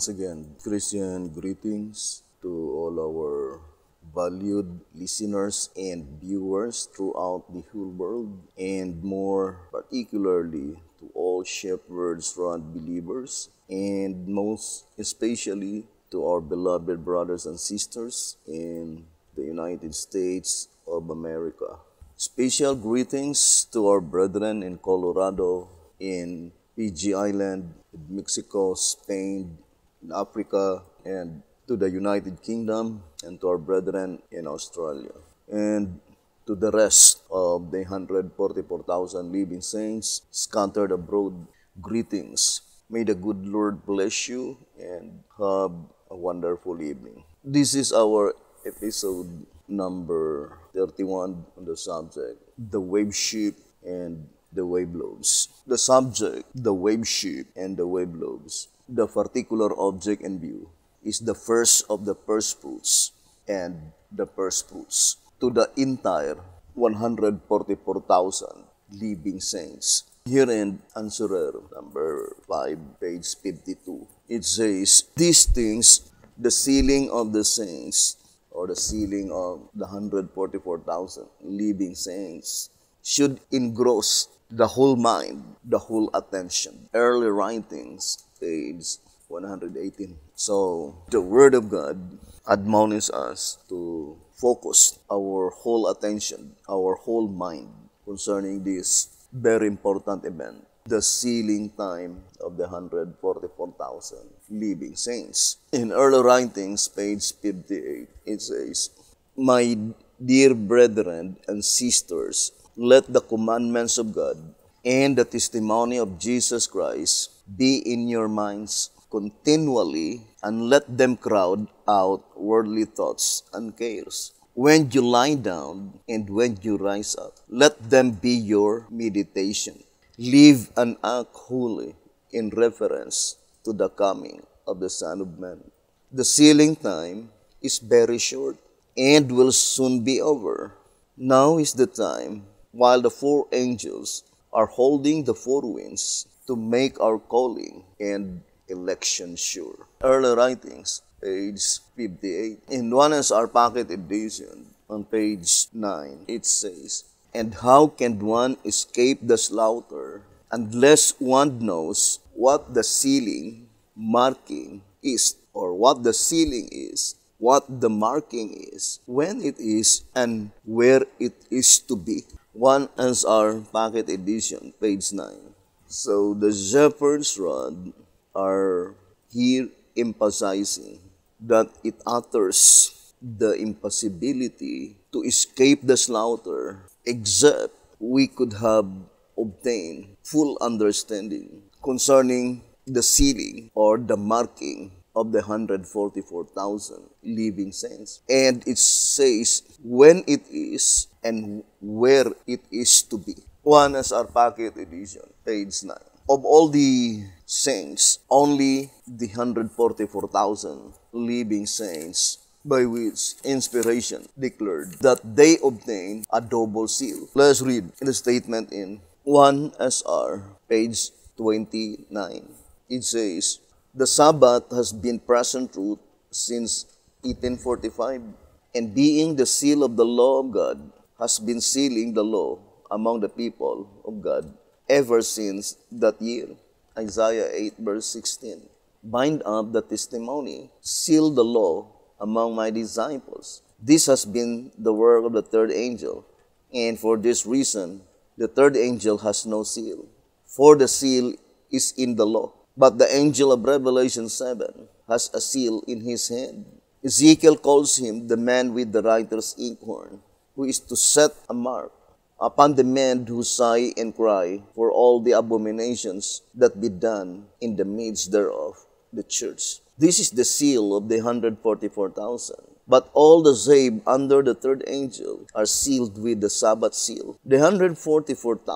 once again, Christian greetings to all our valued listeners and viewers throughout the whole world, and more particularly to all shepherds, run believers, and most especially to our beloved brothers and sisters in the United States of America. Special greetings to our brethren in Colorado, in Fiji Island, Mexico, Spain, in Africa and to the United Kingdom and to our brethren in Australia. And to the rest of the 144,000 living saints scattered abroad, greetings. May the good Lord bless you and have a wonderful evening. This is our episode number 31 on the subject the wave shape and the wave lobes. The subject the wave shape and the wave lobes the particular object in view is the first of the first fruits and the first fruits to the entire 144,000 living saints. Here in Answerer number 5, page 52, it says, These things, the sealing of the saints, or the sealing of the 144,000 living saints, should engross the whole mind, the whole attention. Early writings page 118. So, the Word of God admonishes us to focus our whole attention, our whole mind concerning this very important event, the sealing time of the 144,000 living saints. In early writings, page 58, it says, My dear brethren and sisters, let the commandments of God and the testimony of Jesus Christ be in your minds continually and let them crowd out worldly thoughts and cares. When you lie down and when you rise up, let them be your meditation. Live and act holy in reference to the coming of the Son of Man. The sealing time is very short and will soon be over. Now is the time while the four angels are holding the four winds to make our calling and election sure. Early writings, page 58. In Juanes pocket edition, on page 9, it says, And how can one escape the slaughter unless one knows what the ceiling marking is, or what the ceiling is, what the marking is, when it is, and where it is to be? 1 SR Packet Edition, page 9. So the shepherd's rod are here emphasizing that it utters the impossibility to escape the slaughter except we could have obtained full understanding concerning the sealing or the marking of the 144,000 living saints. And it says when it is and where it is to be. Juanas Arpaket edition, page 9. Of all the saints, only the 144,000 living saints by which inspiration declared that they obtained a double seal. Let's read the statement in 1 SR, page 29. It says, The Sabbath has been present truth since 1845, and being the seal of the law of God has been sealing the law among the people of God ever since that year. Isaiah 8, verse 16. Bind up the testimony, seal the law among my disciples. This has been the work of the third angel, and for this reason, the third angel has no seal, for the seal is in the law. But the angel of Revelation 7 has a seal in his hand. Ezekiel calls him the man with the writer's inkhorn, who is to set a mark upon the men who sigh and cry for all the abominations that be done in the midst thereof, the church. This is the seal of the 144,000. But all the Zeb under the third angel are sealed with the Sabbath seal. The 144,000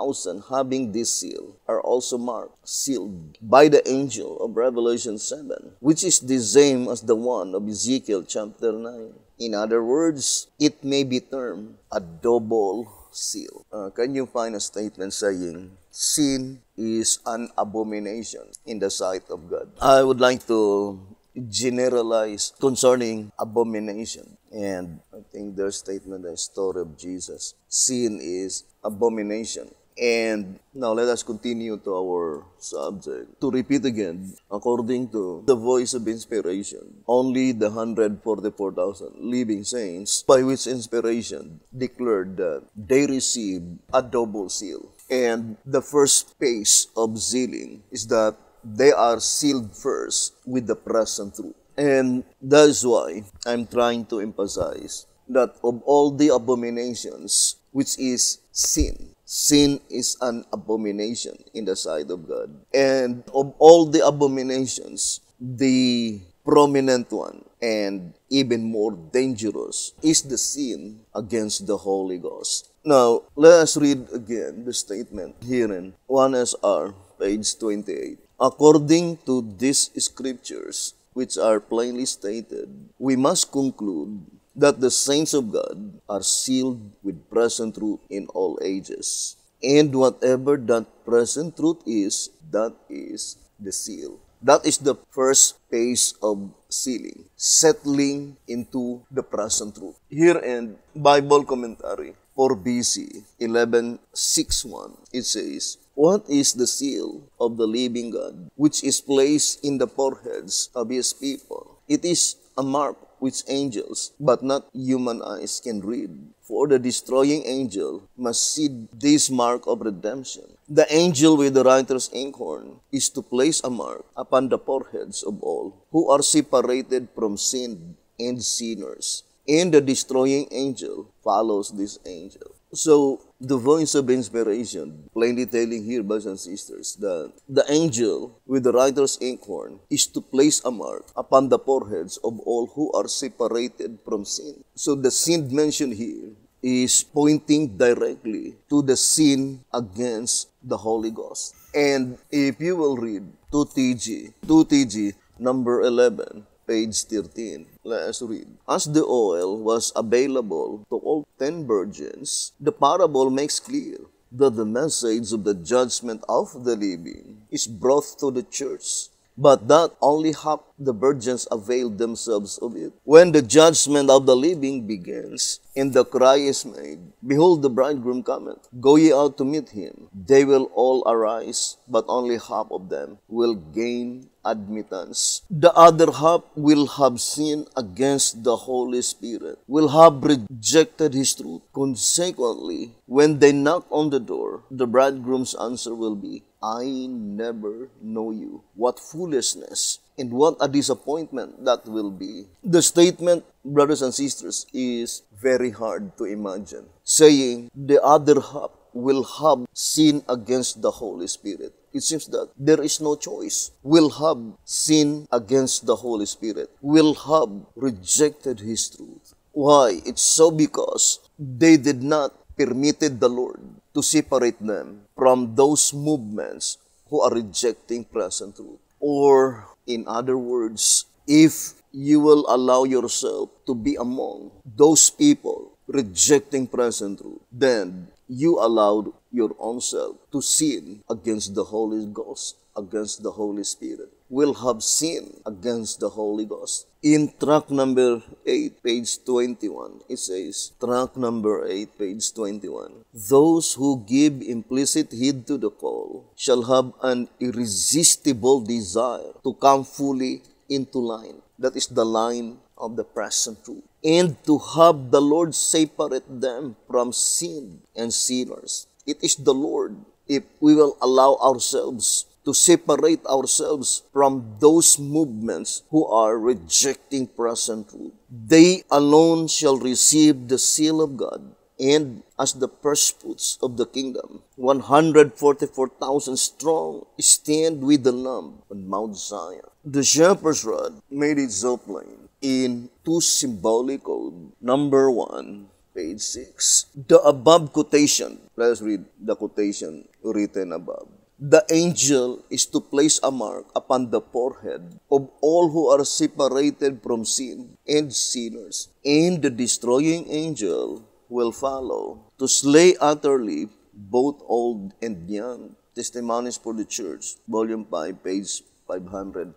having this seal are also marked, sealed by the angel of Revelation 7, which is the same as the one of Ezekiel chapter 9. In other words, it may be termed a double seal. Uh, can you find a statement saying, sin is an abomination in the sight of God? I would like to generalized concerning abomination. And I think their statement, the story of Jesus, sin is abomination. And now let us continue to our subject. To repeat again, according to the voice of inspiration, only the 144,000 living saints, by which inspiration declared that they received a double seal. And the first phase of sealing is that they are sealed first with the present truth. And that is why I'm trying to emphasize that of all the abominations, which is sin, sin is an abomination in the sight of God. And of all the abominations, the prominent one and even more dangerous is the sin against the Holy Ghost. Now, let us read again the statement here in 1SR, page 28. According to these scriptures, which are plainly stated, we must conclude that the saints of God are sealed with present truth in all ages. And whatever that present truth is, that is the seal. That is the first phase of sealing, settling into the present truth. Here in Bible commentary for BC 1161, it says, what is the seal of the living God, which is placed in the foreheads of his people? It is a mark which angels, but not human eyes, can read. For the destroying angel must see this mark of redemption. The angel with the writer's inkhorn is to place a mark upon the foreheads of all who are separated from sin and sinners. And the destroying angel follows this angel. So the voice of inspiration, plainly telling here, brothers and sisters, that the angel with the writer's inkhorn is to place a mark upon the foreheads of all who are separated from sin. So the sin mentioned here is pointing directly to the sin against the Holy Ghost. And if you will read 2TG, 2TG number 11, page 13. Let us read. As the oil was available to all ten virgins, the parable makes clear that the message of the judgment of the living is brought to the church but that only half the virgins availed themselves of it. When the judgment of the living begins, and the cry is made, Behold, the bridegroom cometh, go ye out to meet him. They will all arise, but only half of them will gain admittance. The other half will have sinned against the Holy Spirit, will have rejected his truth. Consequently, when they knock on the door, the bridegroom's answer will be, I never know you. What foolishness and what a disappointment that will be. The statement, brothers and sisters, is very hard to imagine. Saying the other half will have sin against the Holy Spirit. It seems that there is no choice. Will have sin against the Holy Spirit. Will have rejected His truth. Why? It's so because they did not permitted the Lord to separate them from those movements who are rejecting present truth. Or, in other words, if you will allow yourself to be among those people rejecting present truth, then you allowed your own self to sin against the Holy Ghost, against the Holy Spirit. will have sinned against the Holy Ghost. In track number 8, page 21, it says, track number 8, page 21, Those who give implicit heed to the call shall have an irresistible desire to come fully into line. That is the line of the present truth. And to have the Lord separate them from sin and sinners. It is the Lord, if we will allow ourselves to separate ourselves from those movements who are rejecting present rule. They alone shall receive the seal of God and as the first fruits of the kingdom. 144,000 strong stand with the Lamb on Mount Zion. The shepherd's rod made its outline in two symbolic code. Number one, page 6. The above quotation, let us read the quotation written above the angel is to place a mark upon the forehead of all who are separated from sin and sinners, and the destroying angel will follow to slay utterly both old and young. Testimonies for the Church, Volume 5, page 505.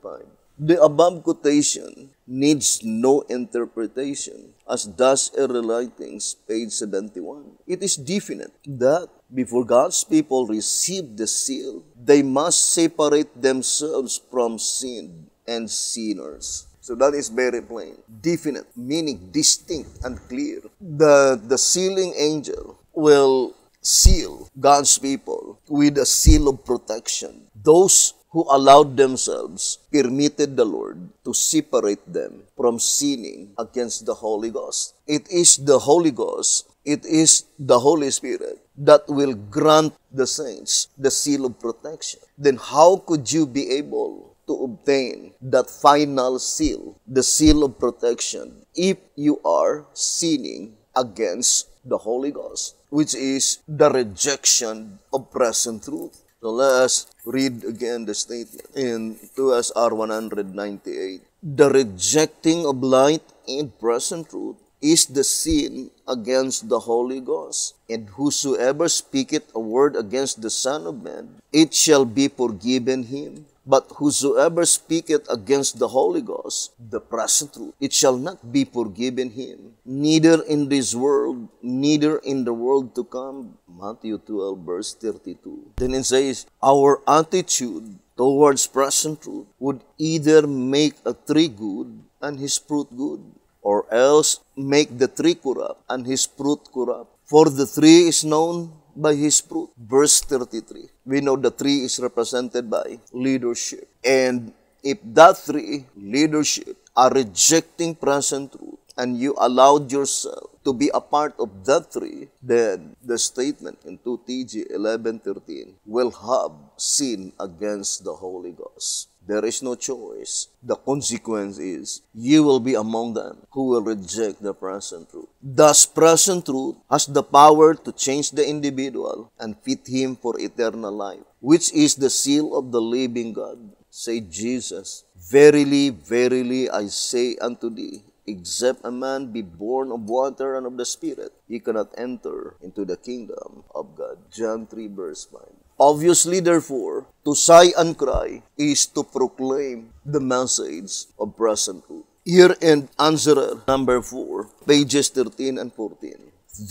The above quotation needs no interpretation, as does a relightings, page 71. It is definite that before God's people receive the seal, they must separate themselves from sin and sinners. So that is very plain, definite, meaning distinct and clear. The, the sealing angel will seal God's people with a seal of protection. Those who allowed themselves permitted the Lord to separate them from sinning against the Holy Ghost. It is the Holy Ghost, it is the Holy Spirit that will grant the saints the seal of protection, then how could you be able to obtain that final seal, the seal of protection, if you are sinning against the Holy Ghost, which is the rejection of present truth? So let us read again the statement in 2SR 198. The rejecting of light in present truth is the sin against the Holy Ghost. And whosoever speaketh a word against the Son of Man, it shall be forgiven him. But whosoever speaketh against the Holy Ghost, the present truth, it shall not be forgiven him, neither in this world, neither in the world to come. Matthew 12, verse 32. Then it says, Our attitude towards present truth would either make a tree good and his fruit good, or else make the tree corrupt and his fruit corrupt. For the tree is known by his fruit. Verse 33. We know the tree is represented by leadership. And if that tree, leadership, are rejecting present truth and you allowed yourself to be a part of that tree, then the statement in 2 TG 11:13 will have sin against the Holy Ghost. There is no choice. The consequence is you will be among them who will reject the present truth. Thus, present truth has the power to change the individual and fit him for eternal life, which is the seal of the living God. Say Jesus, Verily, verily, I say unto thee, except a man be born of water and of the Spirit, he cannot enter into the kingdom of God. John 3, verse 5. Obviously, therefore, to sigh and cry is to proclaim the message of presenthood. Here in answerer number 4, pages 13 and 14.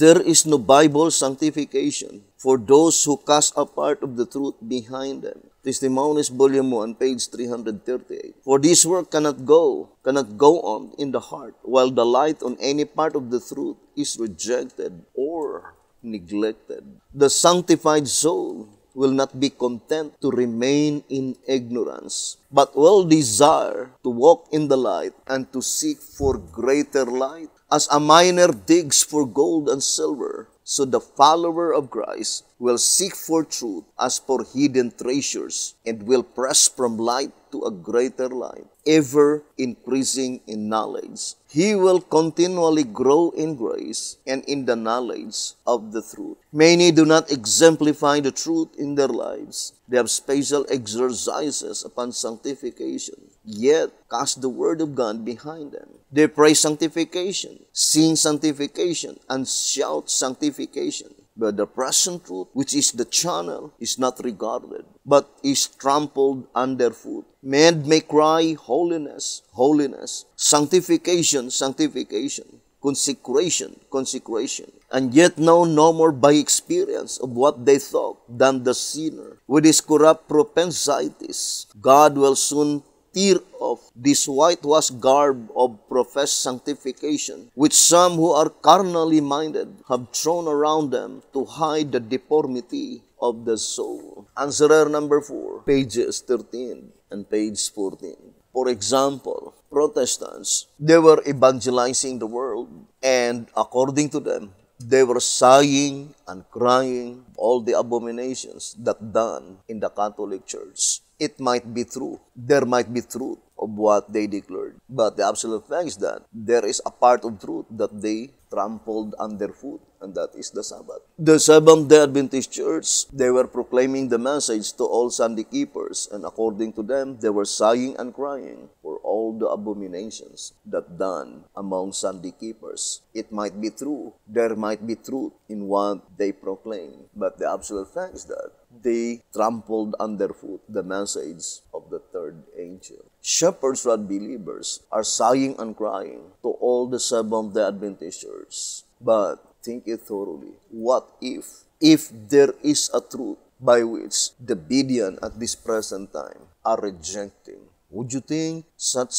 There is no Bible sanctification for those who cast a part of the truth behind them. Testimonies, Volume 1, page 338. For this work cannot go, cannot go on in the heart, while the light on any part of the truth is rejected or neglected. The sanctified soul will not be content to remain in ignorance, but will desire to walk in the light and to seek for greater light. As a miner digs for gold and silver, so the follower of Christ will seek for truth as for hidden treasures and will press from light to a greater life, ever increasing in knowledge. He will continually grow in grace and in the knowledge of the truth. Many do not exemplify the truth in their lives. They have special exercises upon sanctification, yet cast the word of God behind them. They pray sanctification, sing sanctification, and shout sanctification. But the present truth, which is the channel, is not regarded, but is trampled underfoot. Men may cry, holiness, holiness, sanctification, sanctification, consecration, consecration. And yet know no more by experience of what they thought than the sinner with his corrupt propensities. God will soon tear off this whitewashed garb of professed sanctification, which some who are carnally minded have thrown around them to hide the deformity of the soul. Answerer number four, pages 13 and page 14. For example, Protestants, they were evangelizing the world, and according to them, they were sighing and crying all the abominations that done in the Catholic Church. It might be true. There might be truth of what they declared. But the absolute fact is that there is a part of truth that they trampled underfoot and that is the Sabbath. The Seventh-day Adventist Church, they were proclaiming the message to all Sunday keepers, and according to them, they were sighing and crying for all the abominations that done among Sunday keepers. It might be true, there might be truth in what they proclaim, but the absolute fact is that they trampled underfoot the message of the third angel. Shepherds and believers are sighing and crying to all the Seventh-day Adventist Church. But Think it thoroughly. What if? If there is a truth by which the Bidian at this present time are rejecting, would you think such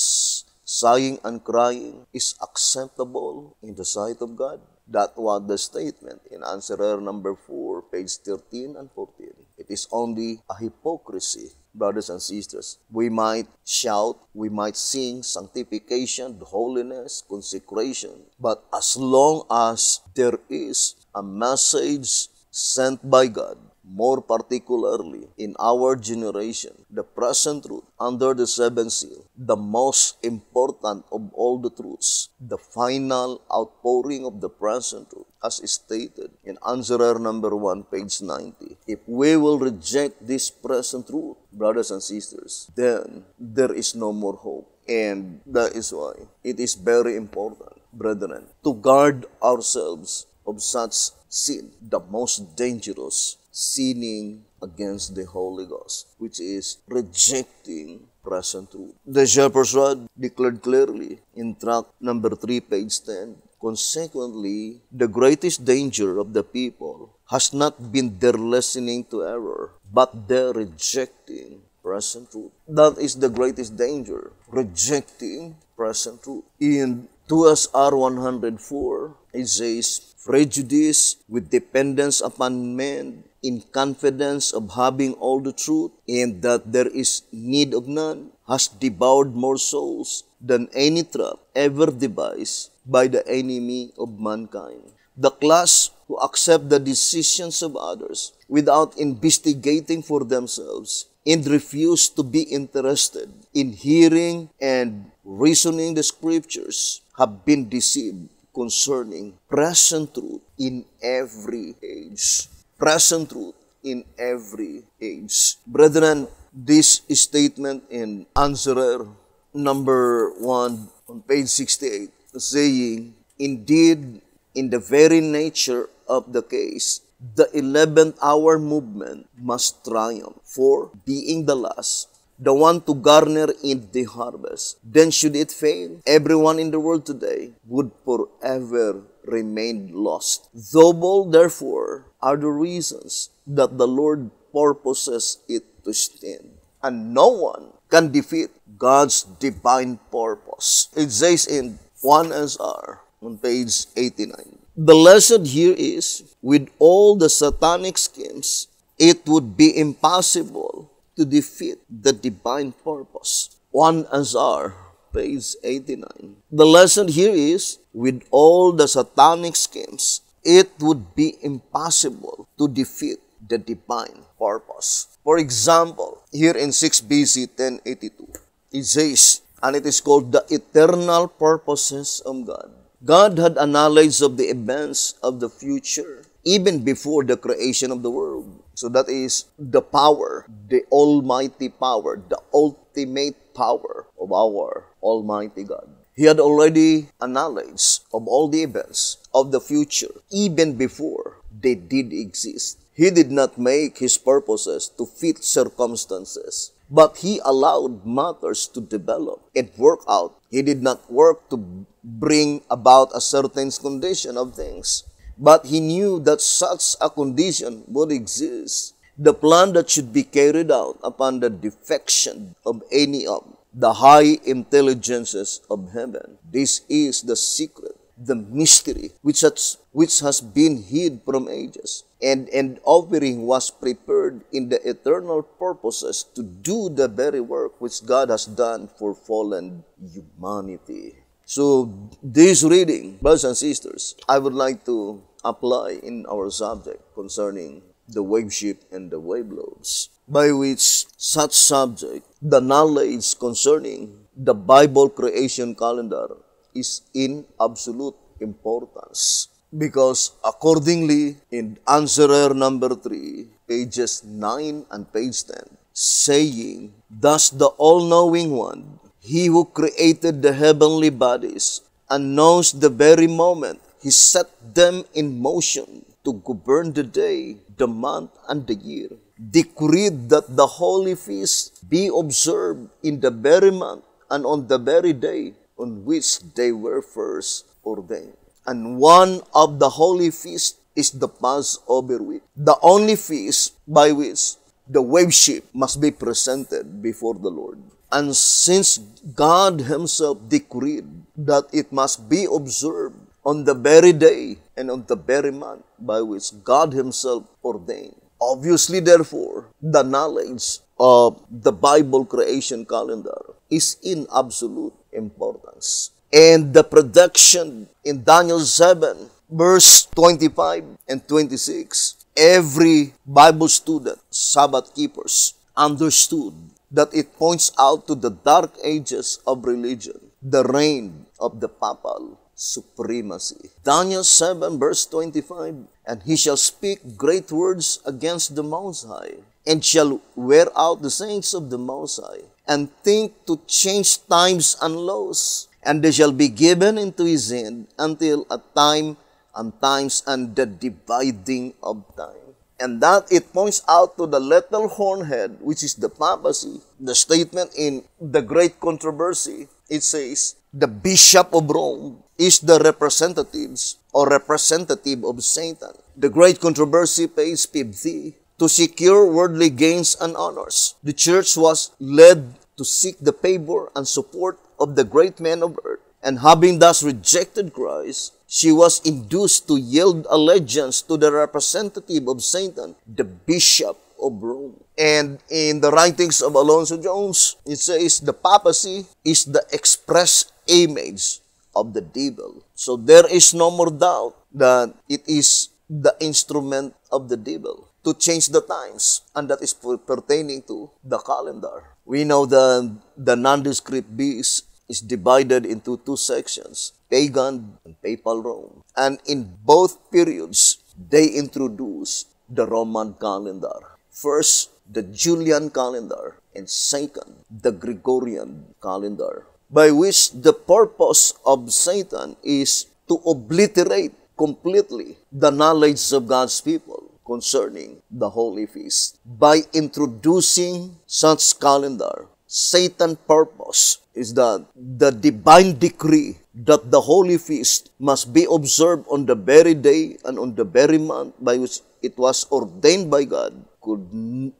sighing and crying is acceptable in the sight of God? That was the statement in answer number 4, page 13 and 14. It is only a hypocrisy brothers and sisters. We might shout, we might sing sanctification, holiness, consecration, but as long as there is a message sent by God more particularly, in our generation, the present truth under the seventh seal, the most important of all the truths, the final outpouring of the present truth, as stated in Answerer number 1, page 90. If we will reject this present truth, brothers and sisters, then there is no more hope. And that is why it is very important, brethren, to guard ourselves of such sin, the most dangerous sinning against the Holy Ghost, which is rejecting present truth. The shepherd's rod declared clearly in tract number 3, page 10. Consequently, the greatest danger of the people has not been their listening to error, but their rejecting present truth. That is the greatest danger, rejecting present truth. In 2SR 104, it says, prejudice with dependence upon men in confidence of having all the truth, and that there is need of none, has devoured more souls than any trap ever devised by the enemy of mankind. The class who accept the decisions of others without investigating for themselves and refuse to be interested in hearing and reasoning the scriptures have been deceived concerning present truth in every age present truth in every age. Brethren, this statement in Answerer number 1 on page 68 saying, Indeed, in the very nature of the case, the 11th hour movement must triumph, for being the last, the one to garner in the harvest. Then should it fail, everyone in the world today would forever remained lost. Double, therefore, are the reasons that the Lord purposes it to stand. And no one can defeat God's divine purpose. It says in one Sr, on page 89. The lesson here is, with all the satanic schemes, it would be impossible to defeat the divine purpose. one Sr page 89. The lesson here is with all the satanic schemes, it would be impossible to defeat the divine purpose. For example, here in 6 BC 1082, it says, and it is called the eternal purposes of God. God had a knowledge of the events of the future even before the creation of the world. So that is the power, the almighty power, the ultimate power of our Almighty God. He had already a knowledge of all the events of the future, even before they did exist. He did not make his purposes to fit circumstances, but he allowed matters to develop and work out. He did not work to bring about a certain condition of things, but he knew that such a condition would exist. The plan that should be carried out upon the defection of any of the high intelligences of heaven. This is the secret, the mystery which has, which has been hid from ages and, and offering was prepared in the eternal purposes to do the very work which God has done for fallen humanity. So this reading, brothers and sisters, I would like to apply in our subject concerning the wave ship and the wave lobes by which such subject, the knowledge concerning the Bible creation calendar is in absolute importance. Because accordingly, in answerer number 3, pages 9 and page 10, saying, Thus the all-knowing one, he who created the heavenly bodies, and knows the very moment he set them in motion to govern the day, the month, and the year, decreed that the holy feast be observed in the very month and on the very day on which they were first ordained. And one of the holy feasts is the Passover week, the only feast by which the worship must be presented before the Lord. And since God Himself decreed that it must be observed on the very day and on the very month by which God Himself ordained, Obviously, therefore, the knowledge of the Bible creation calendar is in absolute importance. And the production in Daniel 7, verse 25 and 26, every Bible student, Sabbath keepers, understood that it points out to the dark ages of religion, the reign of the papal supremacy. Daniel 7 verse 25, And he shall speak great words against the Most High, and shall wear out the saints of the Most High, and think to change times and laws, and they shall be given into his hand until a time and times and the dividing of time. And that it points out to the little horn head which is the papacy. The statement in the great controversy, it says, the bishop of Rome is the representatives or representative of Satan. The great controversy, pays 50, to secure worldly gains and honors. The church was led to seek the favor and support of the great men of earth. And having thus rejected Christ, she was induced to yield allegiance to the representative of Satan, the Bishop of Rome. And in the writings of Alonso Jones, it says the papacy is the express image of the devil. So there is no more doubt that it is the instrument of the devil to change the times, and that is pertaining to the calendar. We know that the nondescript beast is divided into two sections pagan and papal Rome. And in both periods, they introduce the Roman calendar. First, the Julian calendar, and second, the Gregorian calendar. by which the purpose of Satan is to obliterate completely the knowledge of God's people concerning the Holy Feast. By introducing such calendar, Satan's purpose is that the divine decree that the Holy Feast must be observed on the very day and on the very month by which it was ordained by God could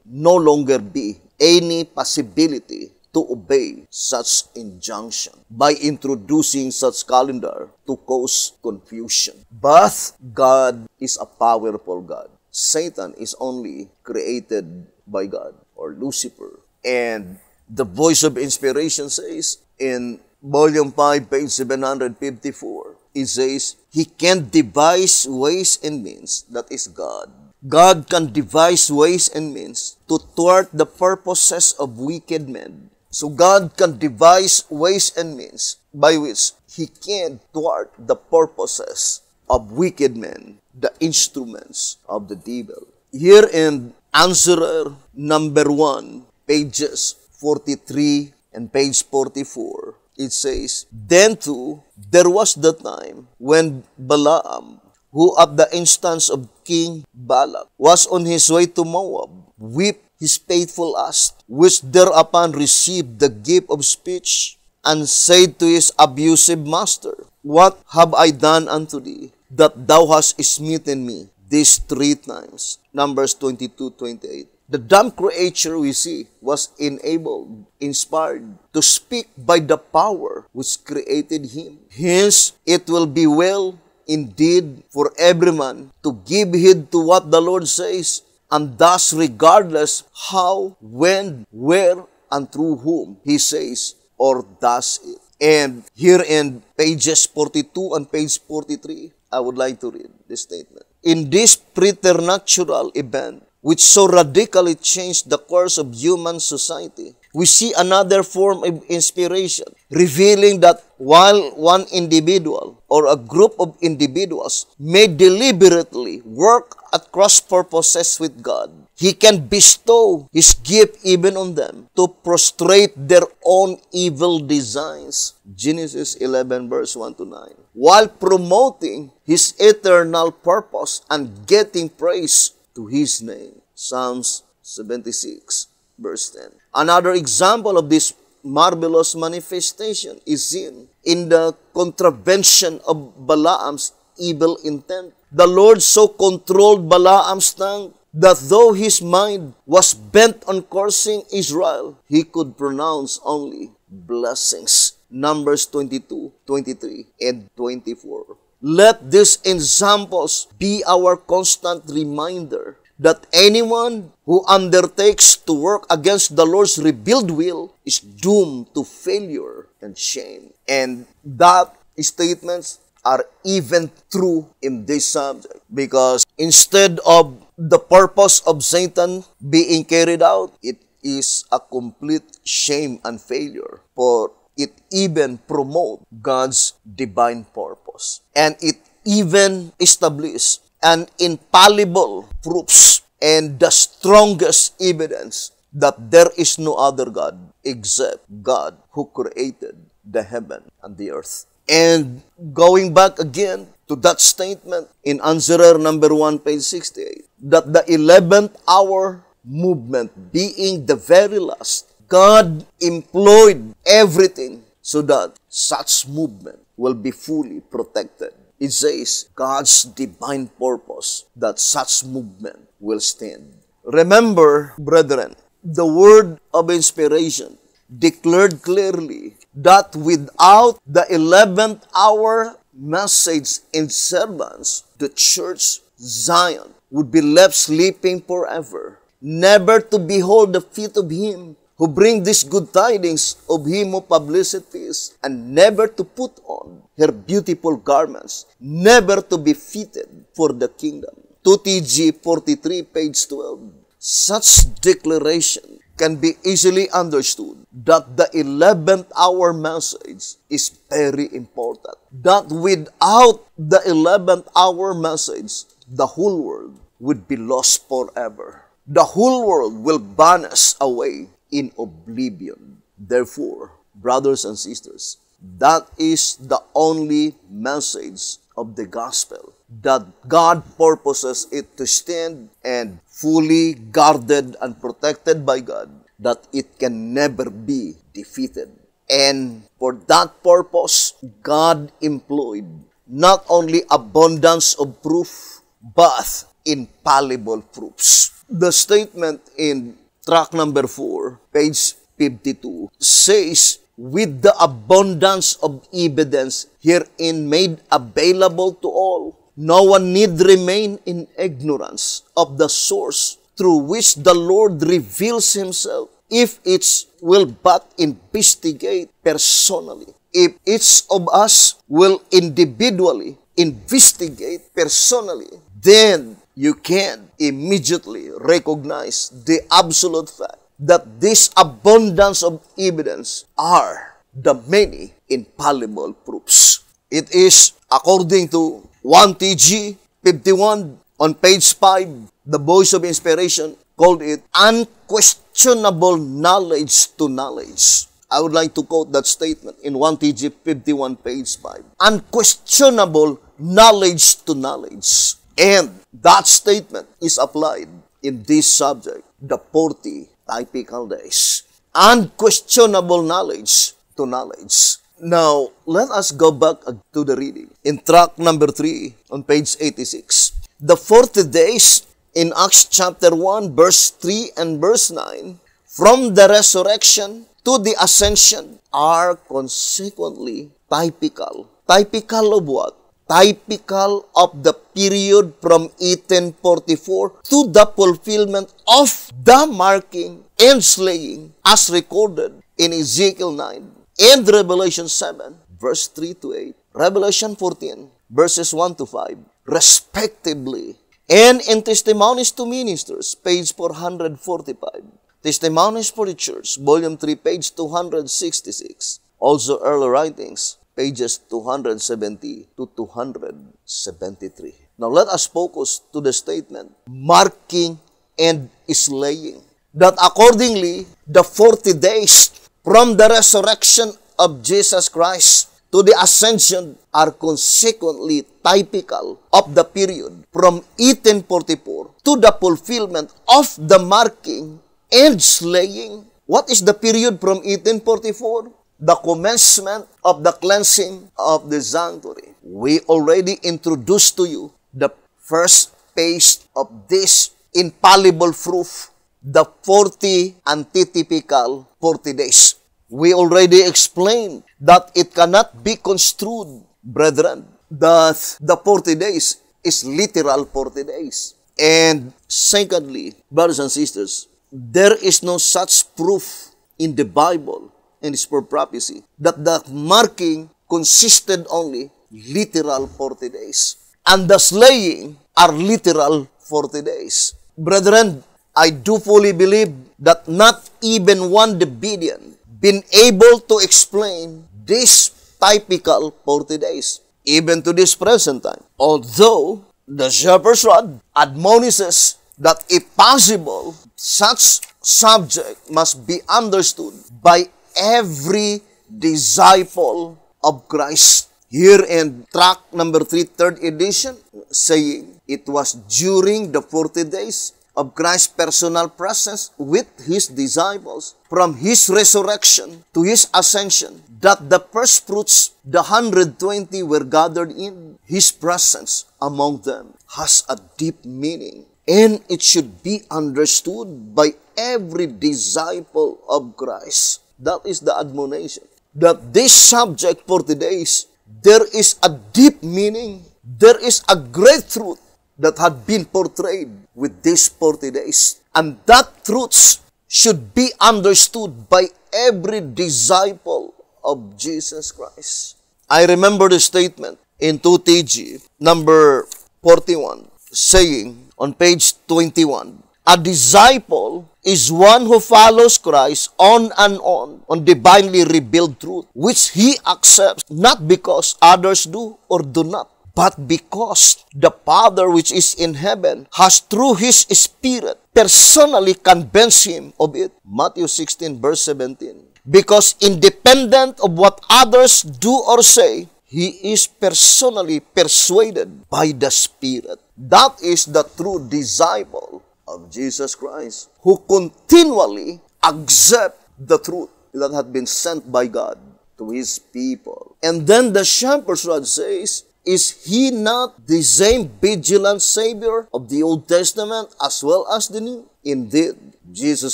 no longer be any possibility to obey such injunction by introducing such calendar to cause confusion. But God is a powerful God. Satan is only created by God or Lucifer. And the voice of inspiration says in volume 5, page 754, it says, He can devise ways and means, that is God. God can devise ways and means to thwart the purposes of wicked men So God can devise ways and means by which He can thwart the purposes of wicked men, the instruments of the devil. Here in answerer number one, pages 43 and page 44, it says, Then too, there was the time when Balaam, who at the instance of King Balak was on his way to Moab, wept his faithful asked, which thereupon received the gift of speech, and said to his abusive master, What have I done unto thee, that thou hast smitten me these three times? Numbers 22, 28. The dumb creature we see was enabled, inspired to speak by the power which created him. Hence, it will be well indeed for every man to give heed to what the Lord says and thus regardless how, when, where, and through whom he says or does it. And here in pages 42 and page 43, I would like to read this statement. In this preternatural event, which so radically changed the course of human society, we see another form of inspiration, revealing that while one individual or a group of individuals may deliberately work at cross purposes with God, He can bestow His gift even on them to prostrate their own evil designs. Genesis 11 verse 1 to 9. While promoting His eternal purpose and getting praise to His name. Psalms 76 verse 10. Another example of this marvelous manifestation is seen in the contravention of Balaam's evil intent. The Lord so controlled Balaam's tongue that though his mind was bent on cursing Israel, he could pronounce only blessings. Numbers 22, 23, and 24. Let these examples be our constant reminder that anyone who undertakes to work against the Lord's revealed will is doomed to failure and shame. And that statements are even true in this subject because instead of the purpose of Satan being carried out, it is a complete shame and failure for it even promote God's divine purpose and it even establish and infallible proofs and the strongest evidence that there is no other God except God who created the heaven and the earth. And going back again to that statement in answerer number 1, page 68, that the 11th hour movement being the very last, God employed everything so that such movement will be fully protected it says God's divine purpose that such movement will stand. Remember, brethren, the word of inspiration declared clearly that without the 11th hour message in servants, the church Zion would be left sleeping forever, never to behold the feet of him who bring these good tidings of him who publicities, and never to put on her beautiful garments, never to be fitted for the kingdom. 2 TG 43, page 12. Such declaration can be easily understood that the 11th hour message is very important. That without the 11th hour message, the whole world would be lost forever. The whole world will vanish away in oblivion. Therefore, brothers and sisters, that is the only message of the gospel that God purposes it to stand and fully guarded and protected by God, that it can never be defeated. And for that purpose, God employed not only abundance of proof, but infallible proofs. The statement in track number 4, page 52, says, With the abundance of evidence herein made available to all, no one need remain in ignorance of the source through which the Lord reveals Himself, if it's will but investigate personally. If each of us will individually investigate personally, then you can immediately recognized the absolute fact that this abundance of evidence are the many infallible proofs. It is according to 1 TG 51 on page 5, the voice of inspiration called it unquestionable knowledge to knowledge. I would like to quote that statement in 1 TG 51 page 5. Unquestionable knowledge to knowledge. And that statement is applied in this subject, the 40 typical days. Unquestionable knowledge to knowledge. Now, let us go back to the reading. In track number 3 on page 86, the 40 days in Acts chapter 1, verse 3 and verse 9, from the resurrection to the ascension are consequently typical. Typical of what? typical of the period from 1844 to the fulfillment of the marking and slaying as recorded in Ezekiel 9 and Revelation 7, verse 3 to 8, Revelation 14, verses 1 to 5, respectively, and in Testimonies to Ministers, page 445, Testimonies for the Church, volume 3, page 266, also early writings, pages 270 to 273. Now let us focus to the statement, marking and slaying. That accordingly, the 40 days from the resurrection of Jesus Christ to the ascension are consequently typical of the period from 1844 to the fulfillment of the marking and slaying. What is the period from 1844 the commencement of the cleansing of the sanctuary. We already introduced to you the first phase of this infallible proof, the 40 antitypical 40 days. We already explained that it cannot be construed, brethren, that the 40 days is literal 40 days. And secondly, brothers and sisters, there is no such proof in the Bible and is for prophecy, that the marking consisted only literal 40 days. And the slaying are literal 40 days. Brethren, I do fully believe that not even one Davidian been able to explain this typical 40 days, even to this present time. Although the shepherd's rod admonishes that if possible, such subject must be understood by every disciple of Christ. Here in tract number three, third third edition, saying, It was during the 40 days of Christ's personal presence with his disciples from his resurrection to his ascension that the first fruits, the 120, were gathered in. His presence among them has a deep meaning and it should be understood by every disciple of Christ. That is the admonition. That this subject for today is there is a deep meaning. There is a great truth that had been portrayed with these 40 days. And that truth should be understood by every disciple of Jesus Christ. I remember the statement in 2TG, number 41, saying on page 21, A disciple is one who follows Christ on and on on divinely revealed truth, which he accepts not because others do or do not, but because the Father which is in heaven has through his Spirit personally convinced him of it. Matthew 16, verse 17. Because independent of what others do or say, he is personally persuaded by the Spirit. That is the true disciple of Jesus Christ, who continually accept the truth that had been sent by God to his people. And then the shepherd's rod says, Is he not the same vigilant Savior of the Old Testament as well as the New? Indeed, Jesus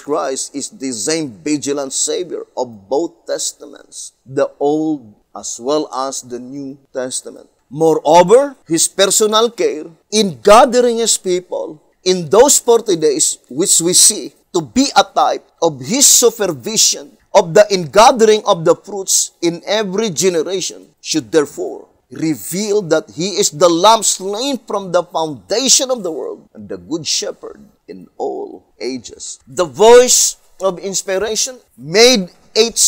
Christ is the same vigilant Savior of both Testaments, the Old as well as the New Testament. Moreover, his personal care in gathering his people in those 40 days which we see to be a type of his supervision of the ingathering of the fruits in every generation should therefore reveal that he is the lamb slain from the foundation of the world and the good shepherd in all ages. The voice of inspiration made it's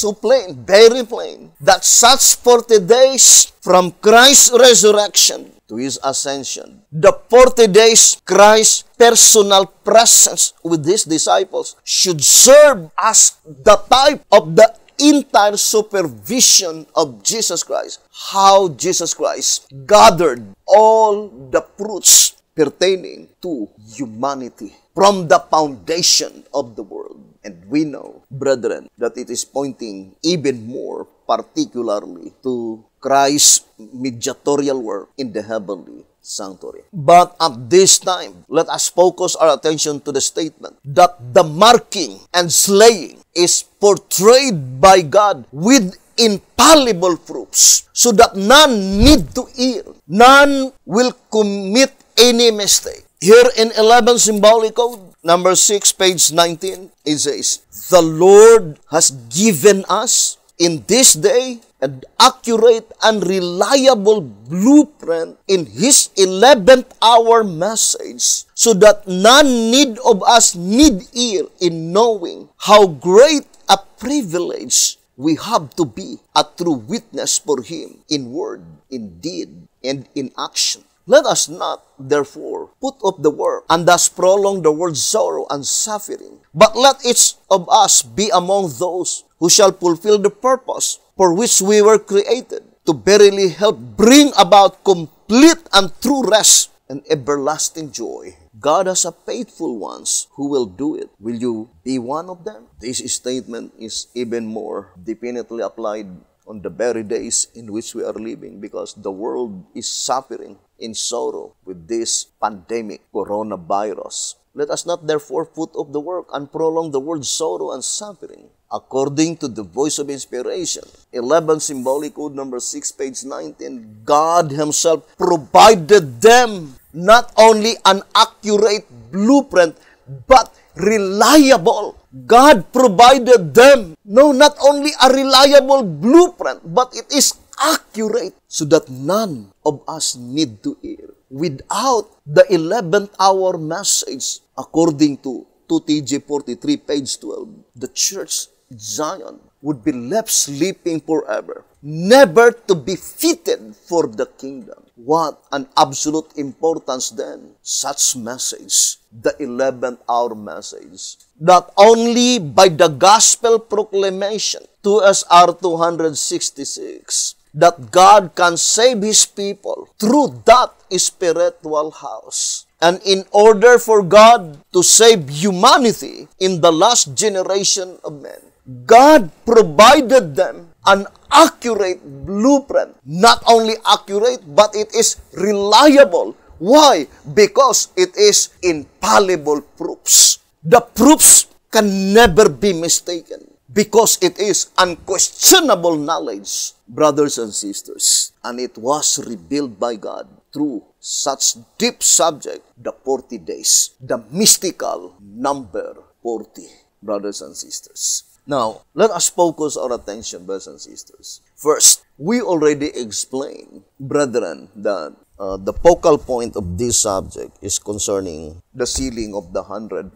so plain, very plain, that such 40 days from Christ's resurrection to his ascension, the 40 days Christ's personal presence with his disciples should serve as the type of the entire supervision of Jesus Christ, how Jesus Christ gathered all the fruits pertaining to humanity from the foundation of the world. And we know, brethren, that it is pointing even more particularly to Christ's mediatorial work in the heavenly sanctuary. But at this time, let us focus our attention to the statement that the marking and slaying is portrayed by God with infallible proofs so that none need to err. None will commit any mistake. Here in 11 symbolic code, Number 6, page 19, it says, The Lord has given us in this day an accurate and reliable blueprint in His 11th hour message so that none need of us need ear in knowing how great a privilege we have to be a true witness for Him in word, in deed, and in action. Let us not, therefore, put off the work, and thus prolong the world's sorrow and suffering. But let each of us be among those who shall fulfill the purpose for which we were created, to verily help bring about complete and true rest and everlasting joy. God has a faithful ones who will do it. Will you be one of them? This statement is even more definitely applied on the very days in which we are living because the world is suffering in sorrow with this pandemic coronavirus. Let us not therefore put off the work and prolong the word sorrow and suffering, according to the voice of inspiration. 11 symbolic code number 6, page 19. God Himself provided them not only an accurate blueprint, but reliable. God provided them, no, not only a reliable blueprint, but it is accurate so that none of us need to hear. Without the 11th hour message, according to 2 tj 43, page 12, the church Zion would be left sleeping forever, never to be fitted for the kingdom. What an absolute importance then, such message, the 11th hour message. Not only by the gospel proclamation, 2 SR 266, that God can save His people through that spiritual house. And in order for God to save humanity in the last generation of men, God provided them an accurate blueprint. Not only accurate, but it is reliable. Why? Because it is infallible proofs. The proofs can never be mistaken because it is unquestionable knowledge, brothers and sisters. And it was revealed by God through such deep subject, the 40 days, the mystical number 40, brothers and sisters. Now, let us focus our attention, brothers and sisters. First, we already explained, brethren, that uh, the focal point of this subject is concerning the ceiling of the 144,000,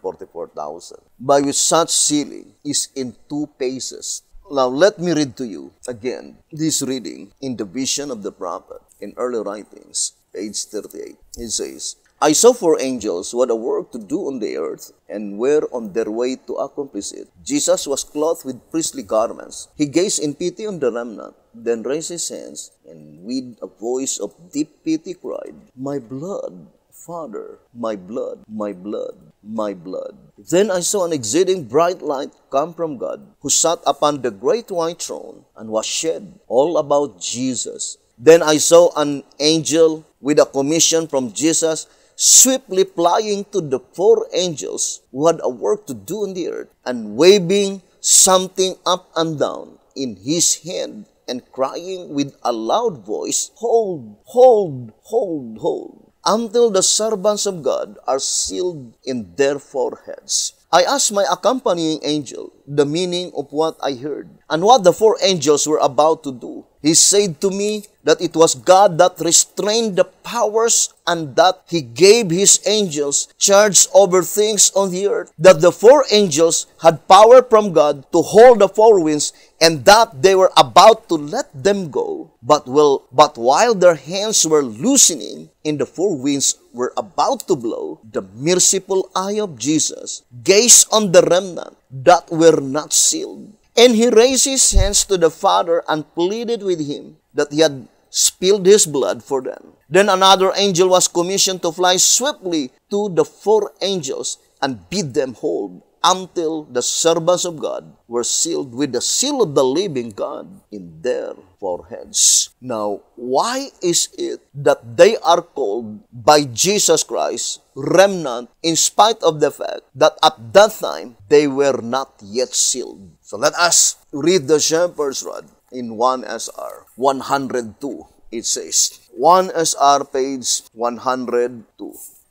by which such ceiling is in two paces. Now, let me read to you again this reading in the vision of the prophet in early writings, page 38. It says, I saw four angels who had a work to do on the earth and were on their way to accomplish it. Jesus was clothed with priestly garments. He gazed in pity on the remnant then raised his hands, and with a voice of deep pity cried, My blood, Father, my blood, my blood, my blood. Then I saw an exceeding bright light come from God, who sat upon the great white throne, and was shed all about Jesus. Then I saw an angel with a commission from Jesus swiftly flying to the four angels who had a work to do on the earth and waving something up and down in his hand and crying with a loud voice, Hold, hold, hold, hold, until the servants of God are sealed in their foreheads. I asked my accompanying angel the meaning of what I heard and what the four angels were about to do. He said to me that it was God that restrained the powers and that he gave his angels charge over things on the earth. That the four angels had power from God to hold the four winds and that they were about to let them go. But well, but while their hands were loosening and the four winds were about to blow, the merciful eye of Jesus gazed on the remnant that were not sealed and he raised his hands to the Father and pleaded with him that he had spilled his blood for them. Then another angel was commissioned to fly swiftly to the four angels and bid them hold until the servants of God were sealed with the seal of the living God in their foreheads. Now, why is it that they are called by Jesus Christ remnant in spite of the fact that at that time they were not yet sealed? So let us read the shepherd's rod in 1 SR 102. It says, 1 SR page 102.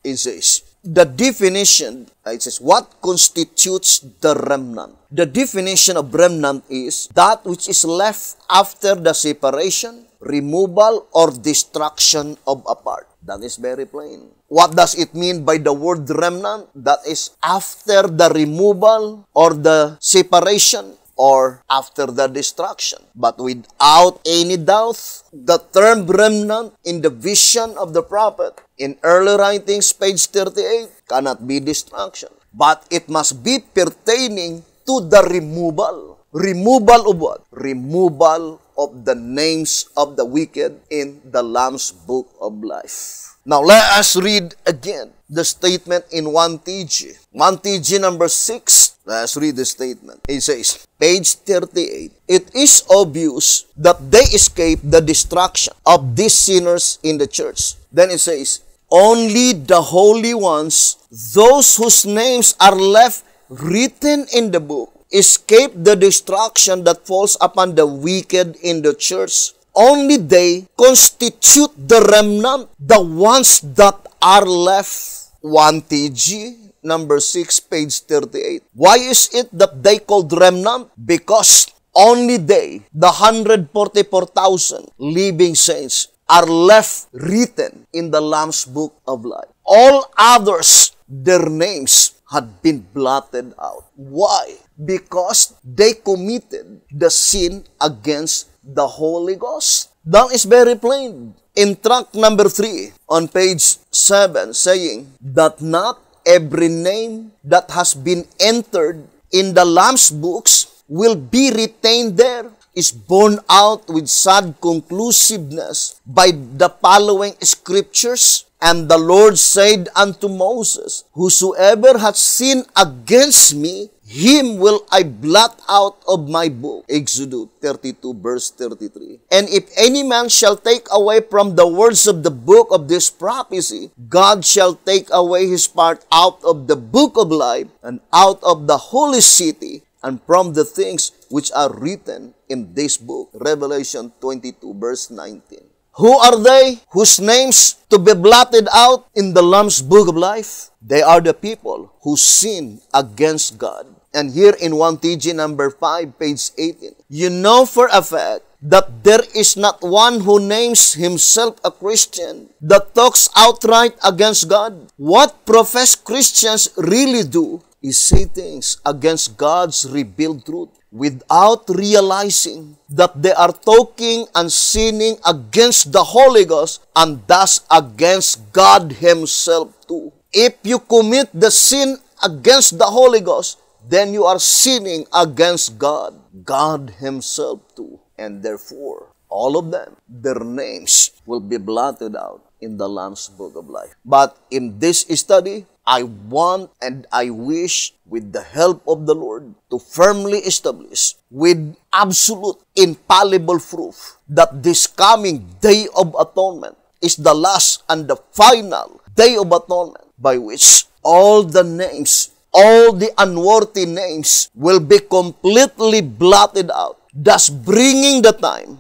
It says, the definition, uh, it says, what constitutes the remnant? The definition of remnant is that which is left after the separation, removal, or destruction of a part. That is very plain. What does it mean by the word remnant? That is after the removal or the separation or after the destruction. But without any doubt, the term remnant in the vision of the prophet in early writings, page 38, cannot be destruction. But it must be pertaining to the removal. Removal of what? Removal of the names of the wicked in the Lamb's book of life. Now let us read again the statement in 1 TG. 1 TG number 6. Let us read the statement. It says, page 38. It is obvious that they escape the destruction of these sinners in the church. Then it says, only the holy ones, those whose names are left written in the book, escape the destruction that falls upon the wicked in the church. Only they constitute the remnant, the ones that are left. 1 TG, number 6, page 38. Why is it that they called remnant? Because only they, the 144,000 living saints, are left written in the Lamb's Book of Life. All others, their names had been blotted out. Why? because they committed the sin against the Holy Ghost. That is very plain. In tract number 3 on page 7 saying that not every name that has been entered in the Lamb's books will be retained there is borne out with sad conclusiveness by the following scriptures. And the Lord said unto Moses, Whosoever hath sinned against me Him will I blot out of my book. Exodus 32 verse 33. And if any man shall take away from the words of the book of this prophecy, God shall take away his part out of the book of life and out of the holy city and from the things which are written in this book. Revelation 22 verse 19. Who are they whose names to be blotted out in the Lamb's book of life? They are the people who sin against God. And here in 1 TG number 5, page 18, you know for a fact that there is not one who names himself a Christian that talks outright against God. What professed Christians really do is say things against God's revealed truth without realizing that they are talking and sinning against the Holy Ghost and thus against God Himself too. If you commit the sin against the Holy Ghost, then you are sinning against God, God Himself too. And therefore, all of them, their names will be blotted out in the Lamb's Book of Life. But in this study, I want and I wish, with the help of the Lord, to firmly establish with absolute, infallible proof that this coming Day of Atonement is the last and the final Day of Atonement by which all the names, all the unworthy names will be completely blotted out, thus bringing the time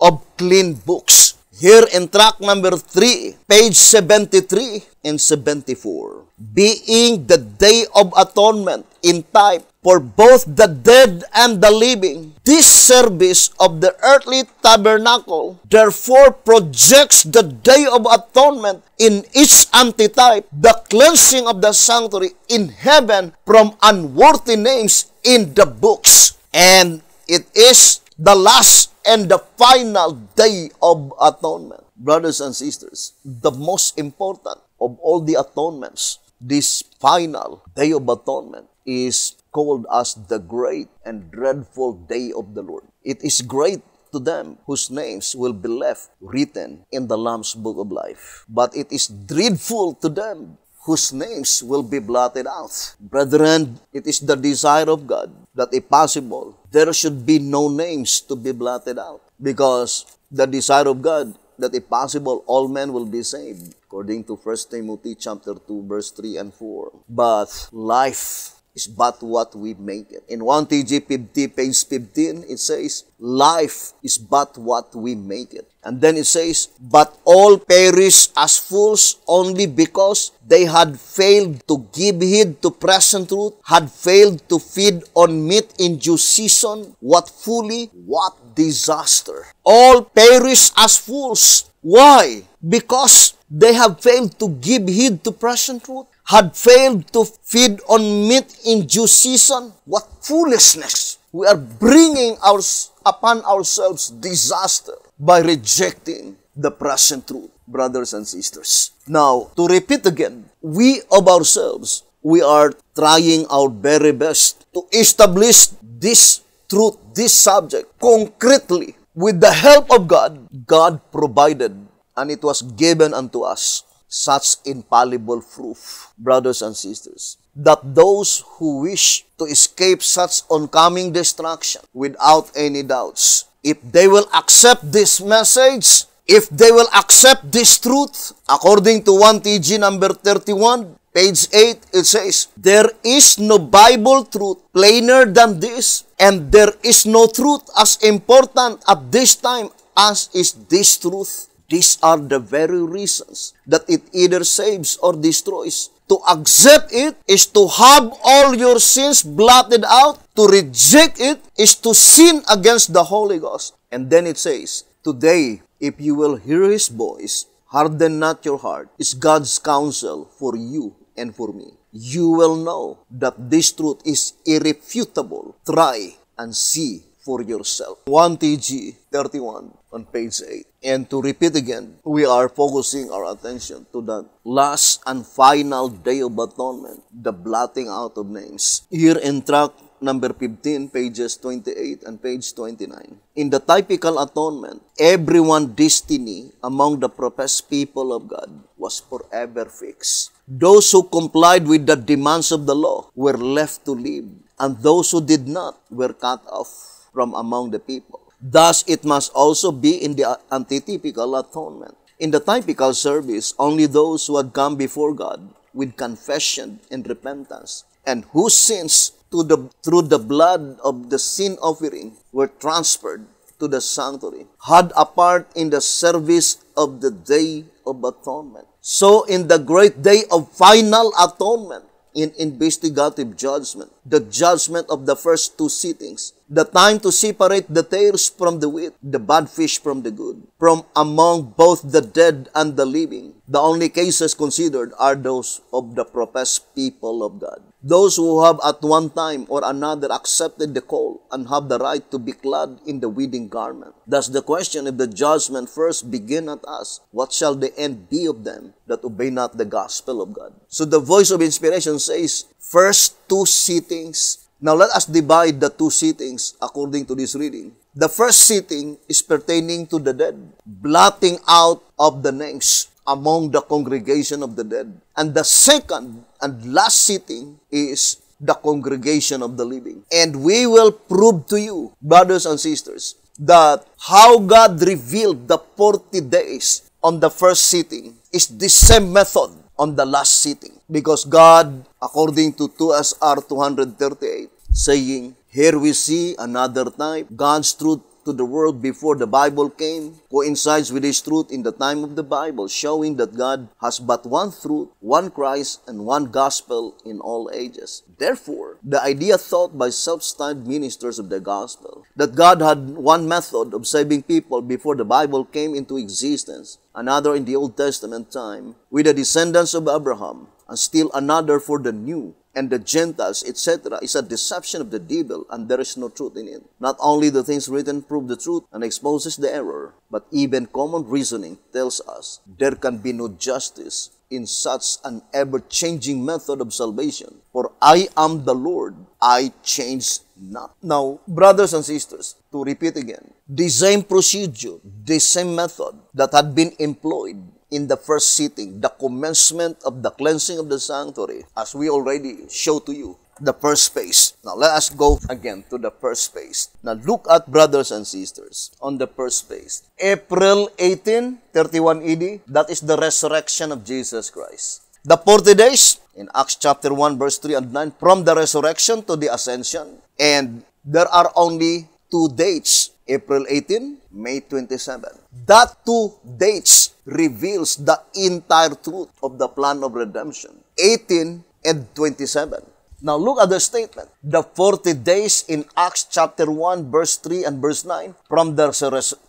of clean books. Here in track number 3, page 73 and 74. Being the Day of Atonement in type for both the dead and the living. This service of the earthly tabernacle therefore projects the day of atonement in its antitype, the cleansing of the sanctuary in heaven from unworthy names in the books. And it is the last and the final day of atonement. Brothers and sisters, the most important of all the atonements, this final day of atonement is called us the great and dreadful day of the Lord. It is great to them whose names will be left written in the Lamb's book of life, but it is dreadful to them whose names will be blotted out. Brethren, it is the desire of God that if possible, there should be no names to be blotted out because the desire of God that if possible all men will be saved according to 1 timothy chapter 2 verse 3 and 4 but life is but what we make it. In 1 TG 50, page 15, it says, Life is but what we make it. And then it says, But all perish as fools only because they had failed to give heed to present truth, had failed to feed on meat in due season. What fully, what disaster. All perish as fools. Why? Because they have failed to give heed to present truth had failed to feed on meat in due season. What foolishness! We are bringing our, upon ourselves disaster by rejecting the present truth, brothers and sisters. Now, to repeat again, we of ourselves, we are trying our very best to establish this truth, this subject, concretely. With the help of God, God provided and it was given unto us such infallible proof, brothers and sisters, that those who wish to escape such oncoming destruction without any doubts, if they will accept this message, if they will accept this truth, according to 1 TG number 31, page 8, it says, There is no Bible truth plainer than this, and there is no truth as important at this time as is this truth. These are the very reasons that it either saves or destroys. To accept it is to have all your sins blotted out. To reject it is to sin against the Holy Ghost. And then it says, Today, if you will hear His voice, harden not your heart. It's God's counsel for you and for me. You will know that this truth is irrefutable. Try and see for yourself. 1 TG 31 on page 8. And to repeat again, we are focusing our attention to the last and final day of atonement, the blotting out of names. Here in tract number 15, pages 28 and page 29. In the typical atonement, everyone's destiny among the professed people of God was forever fixed. Those who complied with the demands of the law were left to live, and those who did not were cut off from among the people. Thus, it must also be in the uh, antithetical atonement. In the typical service, only those who had come before God with confession and repentance, and whose sins through the, through the blood of the sin offering were transferred to the sanctuary, had a part in the service of the day of atonement. So, in the great day of final atonement, in investigative judgment, the judgment of the first two sittings, the time to separate the tares from the wheat, the bad fish from the good, from among both the dead and the living. The only cases considered are those of the professed people of God. Those who have at one time or another accepted the call and have the right to be clad in the wedding garment. Thus the question if the judgment first begin at us, what shall the end be of them that obey not the gospel of God? So the voice of inspiration says, first two sittings. Now let us divide the two sittings according to this reading. The first sitting is pertaining to the dead, blotting out of the names among the congregation of the dead. And the second and last sitting is the congregation of the living. And we will prove to you, brothers and sisters, that how God revealed the 40 days on the first sitting is the same method on the last sitting. Because God, according to 2 SR 238, saying, Here we see another time God's truth to the world before the Bible came coincides with this truth in the time of the Bible, showing that God has but one truth, one Christ, and one gospel in all ages. Therefore, the idea thought by self-styled ministers of the gospel that God had one method of saving people before the Bible came into existence, another in the Old Testament time, with the descendants of Abraham, and still another for the new and the Gentiles, etc., is a deception of the devil, and there is no truth in it. Not only the things written prove the truth and exposes the error, but even common reasoning tells us there can be no justice in such an ever-changing method of salvation. For I am the Lord, I change not. Now, brothers and sisters, to repeat again, the same procedure, the same method that had been employed in the first sitting, the commencement of the cleansing of the sanctuary, as we already show to you, the first phase. Now, let us go again to the first phase. Now, look at brothers and sisters on the first phase. April 18, 31 AD, that is the resurrection of Jesus Christ. The 40 days in Acts chapter 1, verse 3 and 9, from the resurrection to the ascension. And there are only two dates, April 18 may 27. That two dates reveals the entire truth of the plan of redemption. 18 and 27. Now look at the statement. The 40 days in Acts chapter 1 verse 3 and verse 9 from the,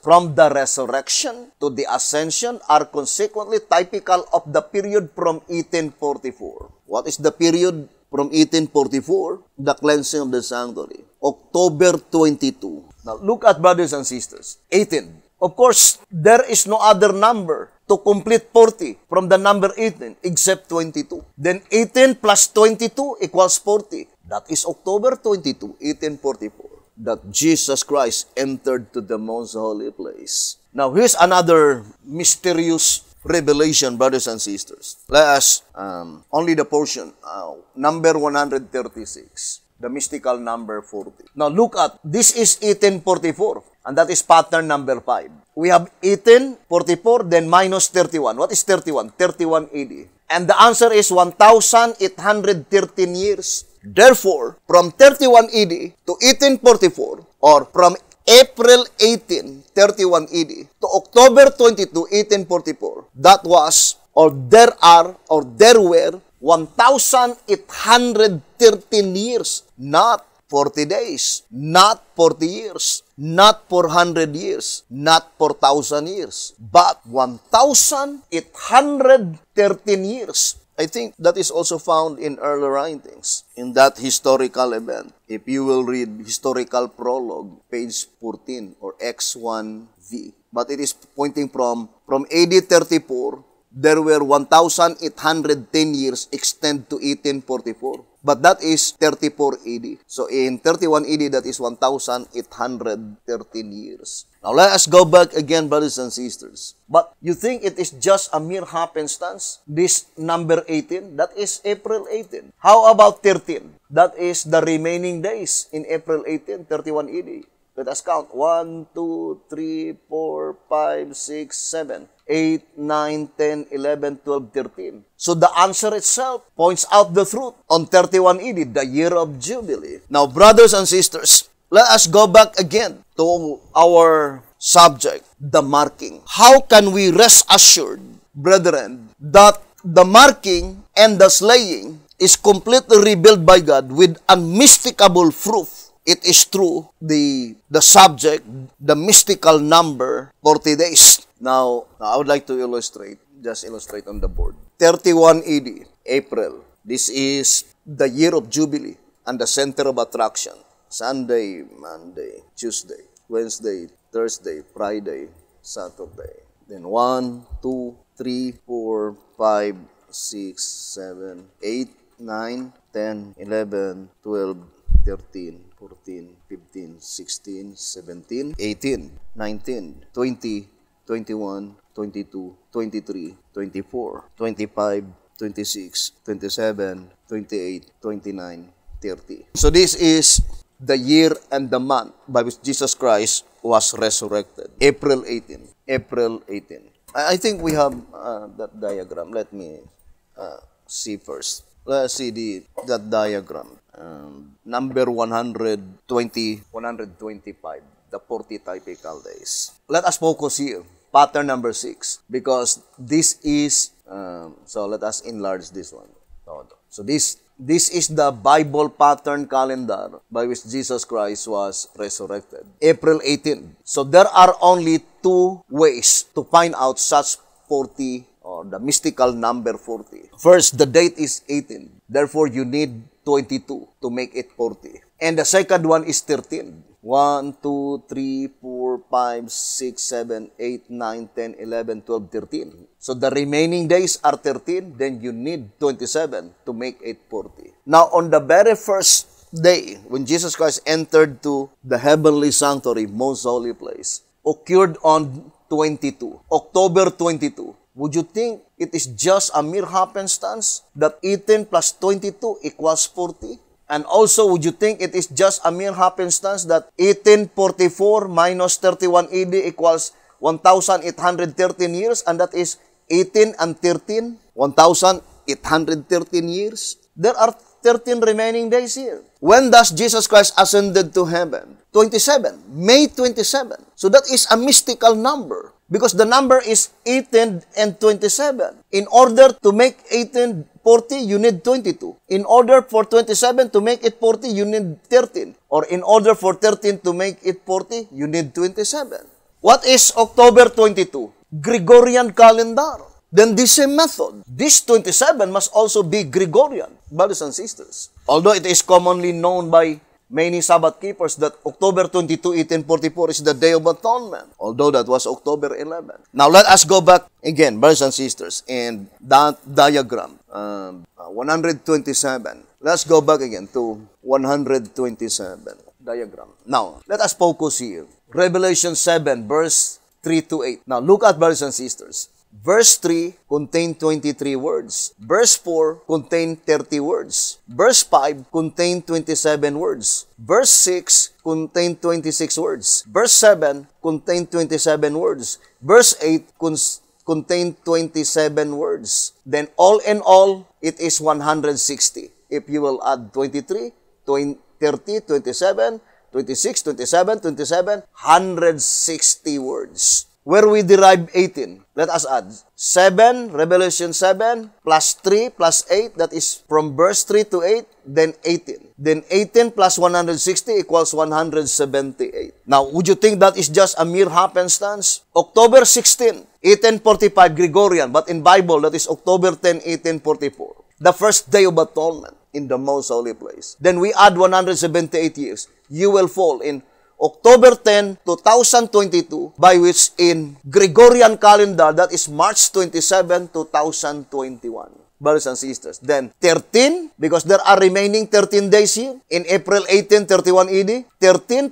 from the resurrection to the ascension are consequently typical of the period from 1844. What is the period from 1844? The cleansing of the sanctuary. October 22 Now, look at brothers and sisters. 18. Of course, there is no other number to complete 40 from the number 18 except 22. Then 18 plus 22 equals 40. That is October 22, 1844, that Jesus Christ entered to the most holy place. Now, here's another mysterious revelation, brothers and sisters. Let us, um, only the portion, uh, number 136 the mystical number 40. Now look at, this is 1844, and that is pattern number 5. We have 1844, then minus 31. What is 31? 31 AD. And the answer is 1,813 years. Therefore, from 31 AD to 1844, or from April 18, 31 AD, to October 22, 1844, that was, or there are, or there were 1,813 years, not 40 days, not 40 years, not 400 years, not 4,000 years, but 1,813 years. I think that is also found in early writings, in that historical event. If you will read historical prologue, page 14 or X1V. But it is pointing from, from AD 34 there were 1,810 years extend to 1844. But that is 34 AD. So in 31 AD, that is 1,813 years. Now let us go back again, brothers and sisters. But you think it is just a mere happenstance? This number 18, that is April 18. How about 13? That is the remaining days in April 18, 31 AD. Let us count. 1, 2, 3, 4, 5, 6, 7, 8, 9, 10, 11, 12, 13. So the answer itself points out the truth on 31 ED, the year of Jubilee. Now, brothers and sisters, let us go back again to our subject, the marking. How can we rest assured, brethren, that the marking and the slaying is completely rebuilt by God with unmistakable proof It is true, the, the subject, the mystical number, 40 days. Now, I would like to illustrate, just illustrate on the board. 31 AD, April. This is the year of Jubilee and the center of attraction. Sunday, Monday, Tuesday, Wednesday, Thursday, Friday, Saturday. Then 1, 2, 3, 4, 5, 6, 7, 8, 9, 10, 11, 12, 13, 14, 15, 16, 17, 18, 19, 20, 21, 22, 23, 24, 25, 26, 27, 28, 29, 30. So this is the year and the month by which Jesus Christ was resurrected. April 18. April 18. I think we have uh, that diagram. Let me uh, see first. Let's see the, that diagram um, number 120, 125, the 40 typical days. Let us focus here, pattern number 6, because this is, um, so let us enlarge this one. So this this is the Bible pattern calendar by which Jesus Christ was resurrected. April 18. So there are only two ways to find out such 40 or the mystical number 40. First, the date is 18. Therefore, you need 22 to make it 40. And the second one is 13. 1, 2, 3, 4, 5, 6, 7, 8, 9, 10, 11, 12, 13. So the remaining days are 13, then you need 27 to make it 40. Now on the very first day when Jesus Christ entered to the heavenly sanctuary, most holy place, occurred on 22, October 22. Would you think It is just a mere happenstance that 18 plus 22 equals 40. And also, would you think it is just a mere happenstance that 1844 minus 31 AD equals 1,813 years? And that is 18 and 13, 1,813 years. There are 13 remaining days here. When does Jesus Christ ascended to heaven? 27, May 27. So that is a mystical number because the number is 18 and 27. In order to make 18 40, you need 22. In order for 27 to make it 40, you need 13. Or in order for 13 to make it 40, you need 27. What is October 22? Gregorian calendar. Then the same method. This 27 must also be Gregorian, brothers and sisters. Although it is commonly known by Many Sabbath keepers that October 22, 1844 is the Day of Atonement, although that was October 11. Now let us go back again, brothers and sisters, in that diagram, um, 127. Uh, Let's go back again to 127 diagram. Now, let us focus here. Revelation 7, verse 3 to 8. Now, look at brothers and sisters. Verse 3 contain 23 words. Verse 4 contain 30 words. Verse 5 contain 27 words. Verse 6 contain 26 words. Verse 7 contain 27 words. Verse 8 cons- contained 27 words. Then all in all, it is 160. If you will add 23, 20, 30, 27, 26, 27, 27, 160 words. Where we derive 18? Let us add 7, Revelation 7, plus 3, plus 8, that is from verse 3 to 8, then 18. Then 18 plus 160 equals 178. Now, would you think that is just a mere happenstance? October 16, 1845 Gregorian, but in Bible, that is October 10, 1844. The first day of atonement in the most holy place. Then we add 178 years. You will fall in October 10, 2022, by which in Gregorian calendar, that is March 27, 2021 brothers and sisters. Then 13, because there are remaining 13 days here. In April 18, 31 AD,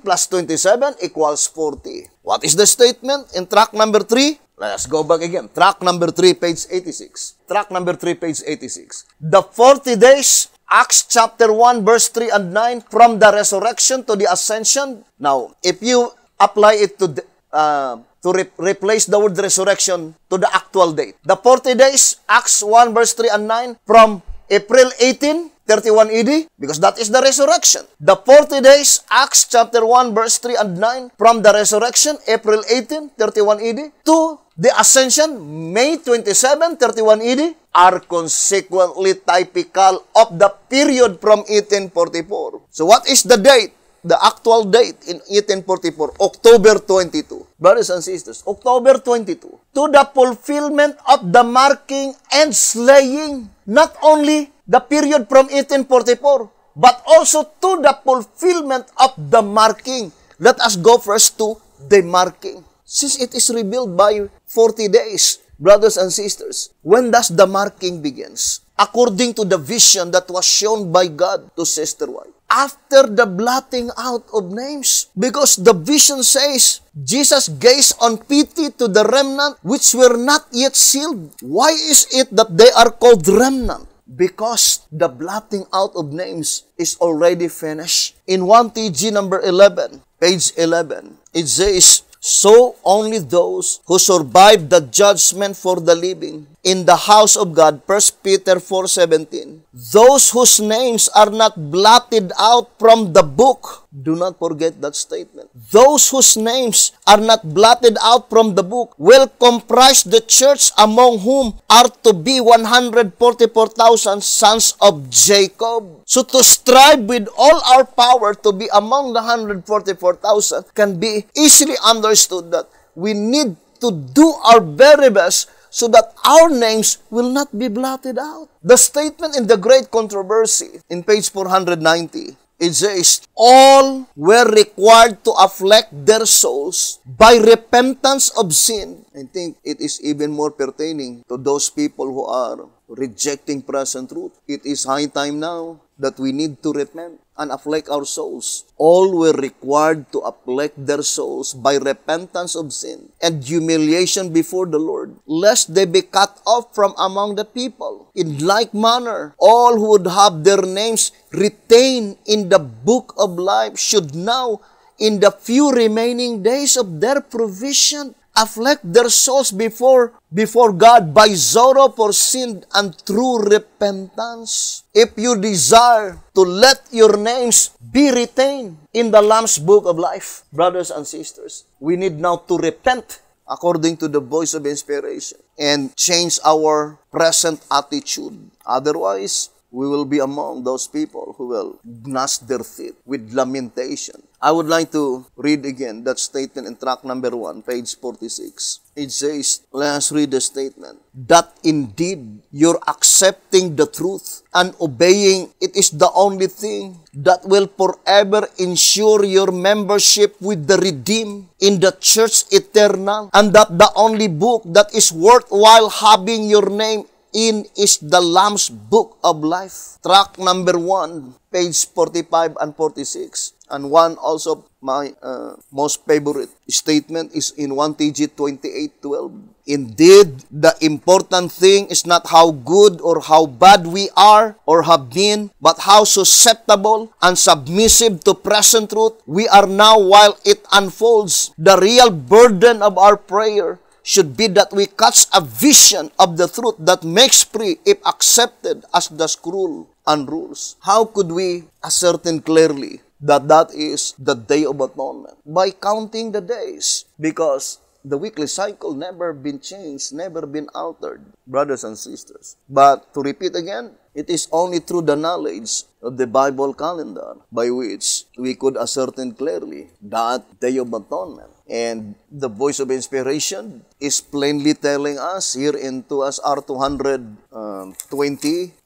13 plus 27 equals 40. What is the statement in track number 3? Let's go back again. Track number 3, page 86. Track number 3, page 86. The 40 days Acts chapter 1 verse 3 and 9 from the resurrection to the ascension. Now, if you apply it to uh, to re- replace the word resurrection to the actual date. The 40 days, Acts 1 verse 3 and 9 from April 18 31 AD because that is the resurrection. The 40 days, Acts chapter 1 verse 3 and 9 from the resurrection, April 18, 31 AD to The ascension, May 27, 31 AD, are consequently typical of the period from 1844. So what is the date? The actual date in 1844, October 22. Brothers and sisters, October 22, to the fulfillment of the marking and slaying, not only the period from 1844, but also to the fulfillment of the marking. Let us go first to the marking since it is revealed by 40 days, brothers and sisters. When does the marking begins? According to the vision that was shown by God to Sister White. After the blotting out of names, because the vision says, Jesus gazed on pity to the remnant which were not yet sealed. Why is it that they are called remnant? Because the blotting out of names is already finished. In 1 TG number 11, page 11, it says, So only those who survived the judgment for the living in the house of God, 1 Peter 4.17, those whose names are not blotted out from the book. Do not forget that statement. Those whose names are not blotted out from the book will comprise the church among whom are to be 144,000 sons of Jacob. So to strive with all our power to be among the 144,000 can be easily understood that we need to do our very best so that our names will not be blotted out. The statement in the great controversy in page 490 it says, all were required to afflict their souls by repentance of sin. I think it is even more pertaining to those people who are rejecting present truth. It is high time now that we need to repent and afflict our souls. All were required to afflict their souls by repentance of sin and humiliation before the Lord, lest they be cut off from among the people. In like manner, all who would have their names retained in the book of life should now in the few remaining days of their provision afflict their souls before before God by sorrow for sin and true repentance. If you desire to let your names be retained in the Lamb's Book of Life, brothers and sisters, we need now to repent according to the voice of inspiration and change our present attitude. Otherwise, we will be among those people who will gnash their teeth with lamentation. I would like to read again that statement in track number 1, page 46. It says, let us read the statement, that indeed you're accepting the truth and obeying it is the only thing that will forever ensure your membership with the redeemed in the church eternal and that the only book that is worthwhile having your name in is the Lamb's Book of Life. Track number 1, page 45 and 46. And one also my uh, most favorite statement is in 1 TG 28:12. Indeed, the important thing is not how good or how bad we are or have been, but how susceptible and submissive to present truth we are now while it unfolds. The real burden of our prayer should be that we catch a vision of the truth that makes free if accepted as the scroll and rules. How could we ascertain clearly that that is the Day of Atonement? By counting the days, because the weekly cycle never been changed, never been altered, brothers and sisters. But to repeat again, it is only through the knowledge of the Bible calendar by which we could ascertain clearly that Day of Atonement and the voice of inspiration is plainly telling us here in 2 us R220. Um,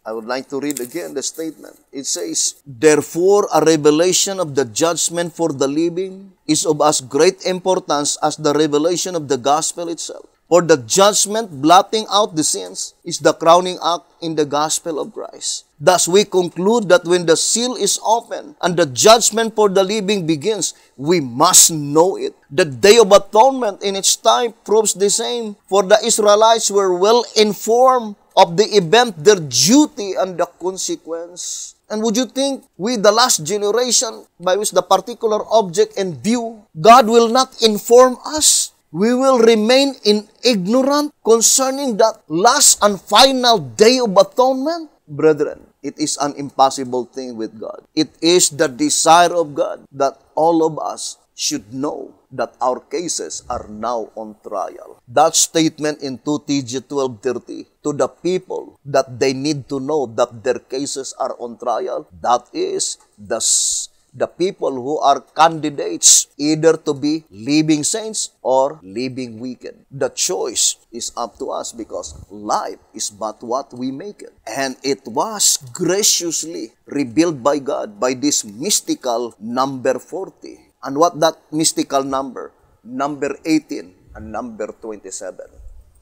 I would like to read again the statement. It says, Therefore, a revelation of the judgment for the living is of as great importance as the revelation of the gospel itself or the judgment blotting out the sins is the crowning act in the gospel of Christ. Thus, we conclude that when the seal is opened and the judgment for the living begins, we must know it. The Day of Atonement in its time proves the same, for the Israelites were well informed of the event, their duty, and the consequence. And would you think we, the last generation, by which the particular object and view, God will not inform us we will remain in ignorant concerning that last and final day of atonement? Brethren, it is an impossible thing with God. It is the desire of God that all of us should know that our cases are now on trial. That statement in 2 TG 1230 to the people that they need to know that their cases are on trial, that is the the people who are candidates either to be living saints or living wicked. The choice is up to us because life is but what we make it. And it was graciously revealed by God by this mystical number 40. And what that mystical number? Number 18 and number 27.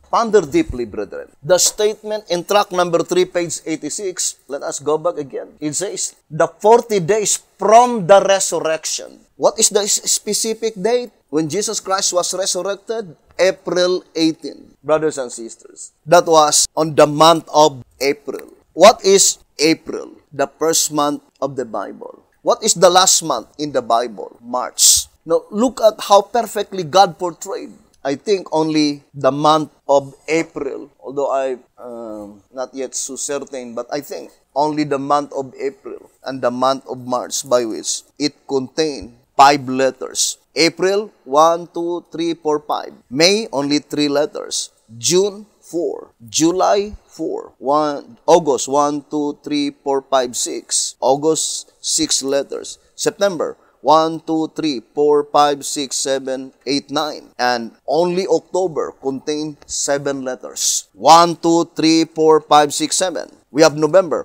Ponder deeply, brethren. The statement in track number 3, page 86, let us go back again. It says, The 40 days from the resurrection. What is the specific date? When Jesus Christ was resurrected, April 18. Brothers and sisters, that was on the month of April. What is April? The first month of the Bible. What is the last month in the Bible? March. Now look at how perfectly God portrayed I think only the month of April, although I'm um, uh, not yet so certain, but I think only the month of April and the month of March by which it contained five letters. April, 1, 2, 3, 4, 5. May, only three letters. June, 4. July 4. 1, August 1, 2, 3, 4, 5, 6. August 6 letters. September 1, 2, 3, 4, 5, 6, 7, 8, 9. And only October contain 7 letters. 1, 2, 3, 4, 5, 6, 7. We have November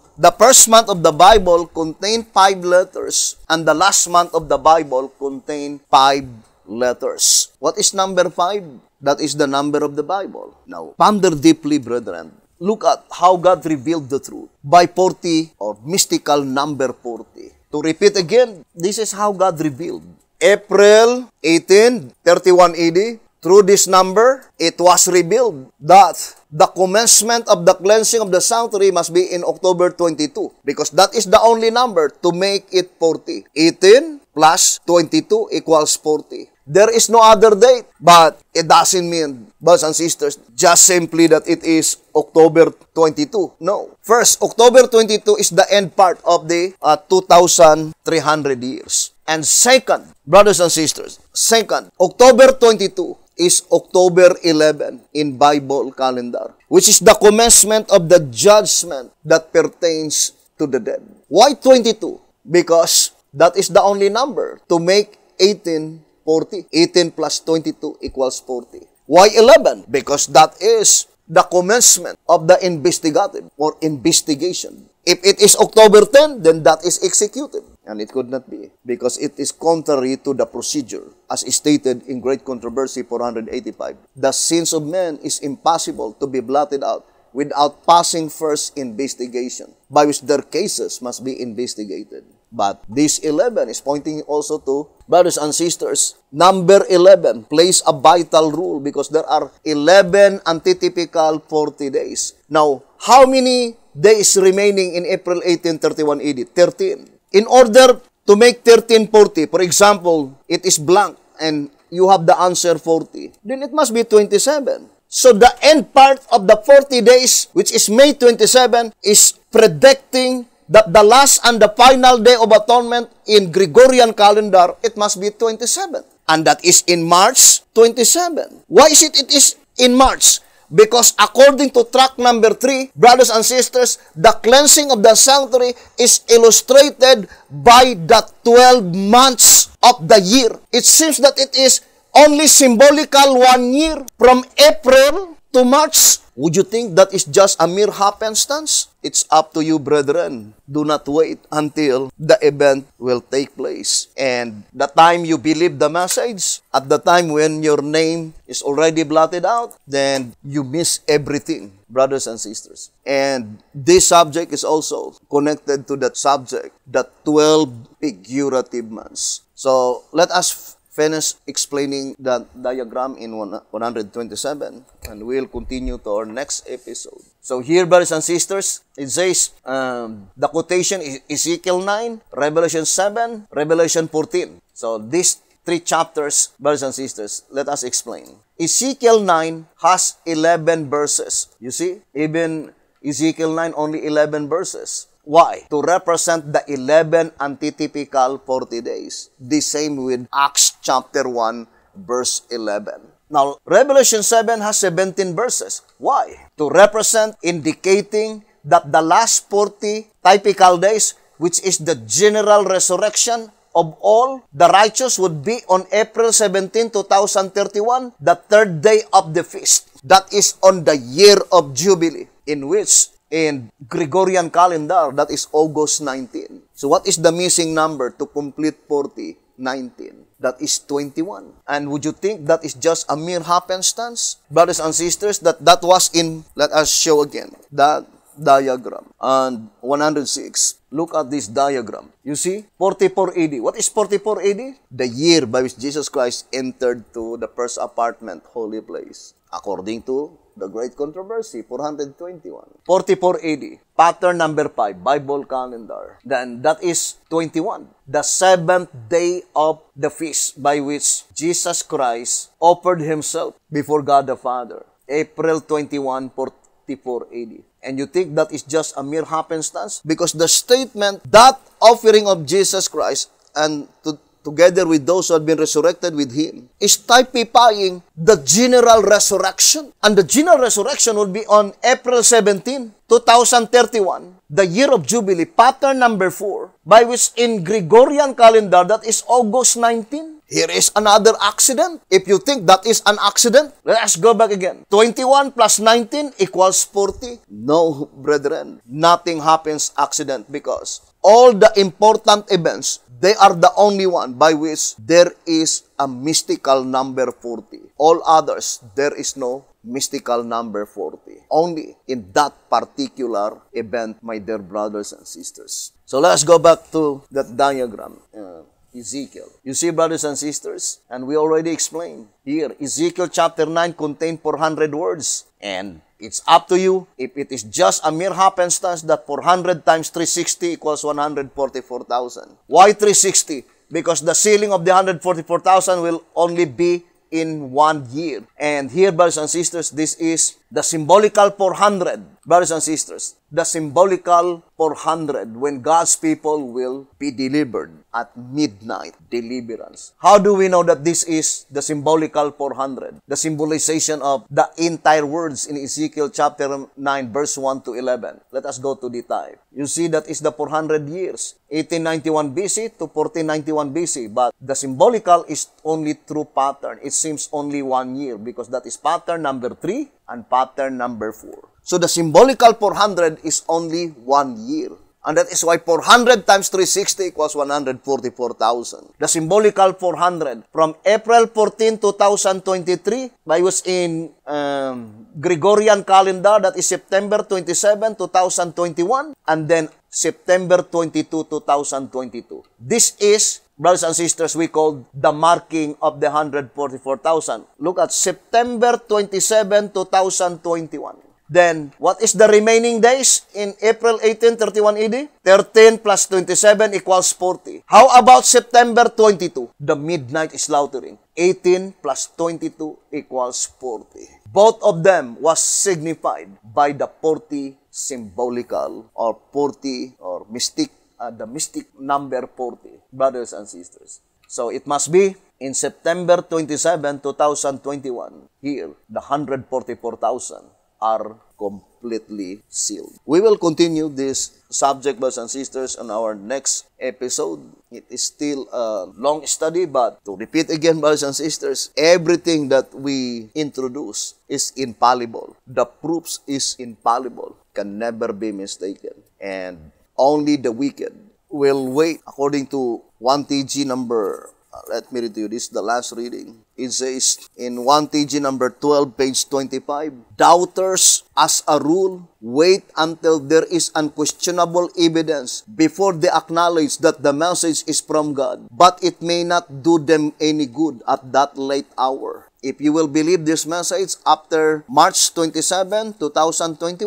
The first month of the Bible contained five letters, and the last month of the Bible contained five letters. What is number five? That is the number of the Bible. Now, ponder deeply, brethren. Look at how God revealed the truth by 40 or mystical number 40. To repeat again, this is how God revealed. April 18, 31 AD, Through this number, it was revealed that the commencement of the cleansing of the sanctuary must be in October 22 because that is the only number to make it 40. 18 plus 22 equals 40. There is no other date, but it doesn't mean, brothers and sisters, just simply that it is October 22. No. First, October 22 is the end part of the uh, 2,300 years. And second, brothers and sisters, second, October 22 is October 11 in Bible calendar, which is the commencement of the judgment that pertains to the dead. Why 22? Because that is the only number to make 18 40. 18 plus 22 equals 40. Why 11? Because that is the commencement of the investigative or investigation. If it is October 10, then that is executive. And it could not be because it is contrary to the procedure as stated in Great Controversy 485. The sins of men is impossible to be blotted out without passing first investigation, by which their cases must be investigated. But this 11 is pointing also to brothers and sisters. Number 11 plays a vital role because there are 11 antitypical 40 days. Now, how many days remaining in April 1831 AD? 13. In order to make 1340, for example, it is blank and you have the answer 40, then it must be 27. So the end part of the 40 days, which is May 27, is predicting that the last and the final day of atonement in Gregorian calendar, it must be 27. And that is in March 27. Why is it it is in March? Because according to track number 3, brothers and sisters, the cleansing of the sanctuary is illustrated by the 12 months of the year. It seems that it is only symbolical one year from April to March Would you think that is just a mere happenstance? It's up to you, brethren. Do not wait until the event will take place. And the time you believe the message, at the time when your name is already blotted out, then you miss everything, brothers and sisters. And this subject is also connected to that subject, the 12 figurative months. So let us finish explaining that diagram in 127 and we'll continue to our next episode. So here, brothers and sisters, it says um, the quotation is Ezekiel 9, Revelation 7, Revelation 14. So these three chapters, brothers and sisters, let us explain. Ezekiel 9 has 11 verses. You see, even Ezekiel 9 only 11 verses. Why? To represent the 11 antitypical 40 days. The same with Acts chapter 1 verse 11. Now, Revelation 7 has 17 verses. Why? To represent indicating that the last 40 typical days, which is the general resurrection of all the righteous would be on April 17, 2031, the third day of the feast. That is on the year of Jubilee, in which in Gregorian calendar, that is August 19. So what is the missing number to complete 40? 19. That is 21. And would you think that is just a mere happenstance? Brothers and sisters, that that was in, let us show again, that diagram. And 106. Look at this diagram. You see, 44 AD. What is 44 AD? The year by which Jesus Christ entered to the first apartment, holy place, according to The Great Controversy, 421. 44 AD, pattern number 5, Bible calendar. Then that is 21. The seventh day of the feast by which Jesus Christ offered himself before God the Father. April 21, 44 AD. And you think that is just a mere happenstance? Because the statement, that offering of Jesus Christ and to together with those who had been resurrected with him, is typifying the general resurrection. And the general resurrection will be on April 17, 2031, the year of Jubilee, pattern number 4, by which in Gregorian calendar, that is August 19. Here is another accident. If you think that is an accident, let's go back again. 21 plus 19 equals 40. No, brethren, nothing happens accident because all the important events They are the only one by which there is a mystical number 40. All others, there is no mystical number 40. Only in that particular event, my dear brothers and sisters. So let's go back to that diagram. Uh, Ezekiel. You see, brothers and sisters, and we already explained here, Ezekiel chapter 9 contained 400 words. And it's up to you if it is just a mere happenstance that 400 times 360 equals 144,000. Why 360? Because the ceiling of the 144,000 will only be in one year. And here, brothers and sisters, this is The symbolical 400, brothers and sisters, the symbolical 400 when God's people will be delivered at midnight deliverance. How do we know that this is the symbolical 400? The symbolization of the entire words in Ezekiel chapter 9 verse 1 to 11. Let us go to the time. You see that is the 400 years, 1891 BC to 1491 BC, but the symbolical is only true pattern. It seems only one year because that is pattern number 3 and pattern number 4. So the symbolical 400 is only 1 year. And that is why 400 times 360 equals 144,000. The symbolical 400 from April 14, 2023, by was in um, Gregorian calendar, that is September 27, 2021. And then September 22, 2022. This is, brothers and sisters, we called the marking of the 144,000. Look at September 27, 2021. Then, what is the remaining days in April 1831 AD? 13 plus 27 equals 40. How about September 22? The midnight is slaughtering. 18 plus 22 equals 40. Both of them was signified by the 40 symbolical or 40 or mystic, uh, the mystic number 40, brothers and sisters. So it must be in September 27, 2021, here, the 144,000 are completely sealed. We will continue this subject, brothers and sisters, on our next episode. It is still a long study, but to repeat again, brothers and sisters, everything that we introduce is infallible. The proofs is infallible, can never be mistaken. And only the wicked will wait according to 1 TG number. Uh, let me read to you. This is the last reading. It says in 1 TG number 12, page 25, Doubters, as a rule, wait until there is unquestionable evidence before they acknowledge that the message is from God, but it may not do them any good at that late hour. If you will believe this message after March 27, 2021,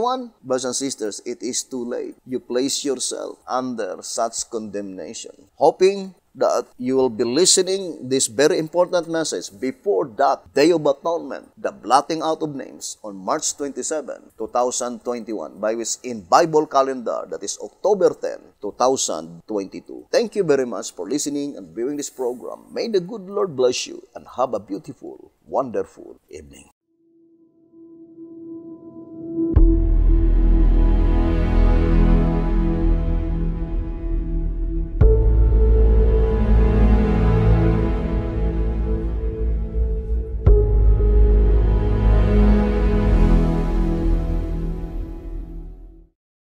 brothers and sisters, it is too late. You place yourself under such condemnation, hoping that you will be listening this very important message before that Day of Atonement, the blotting out of names on March 27, 2021 by which in Bible calendar that is October 10, 2022. Thank you very much for listening and viewing this program. May the good Lord bless you and have a beautiful, wonderful evening.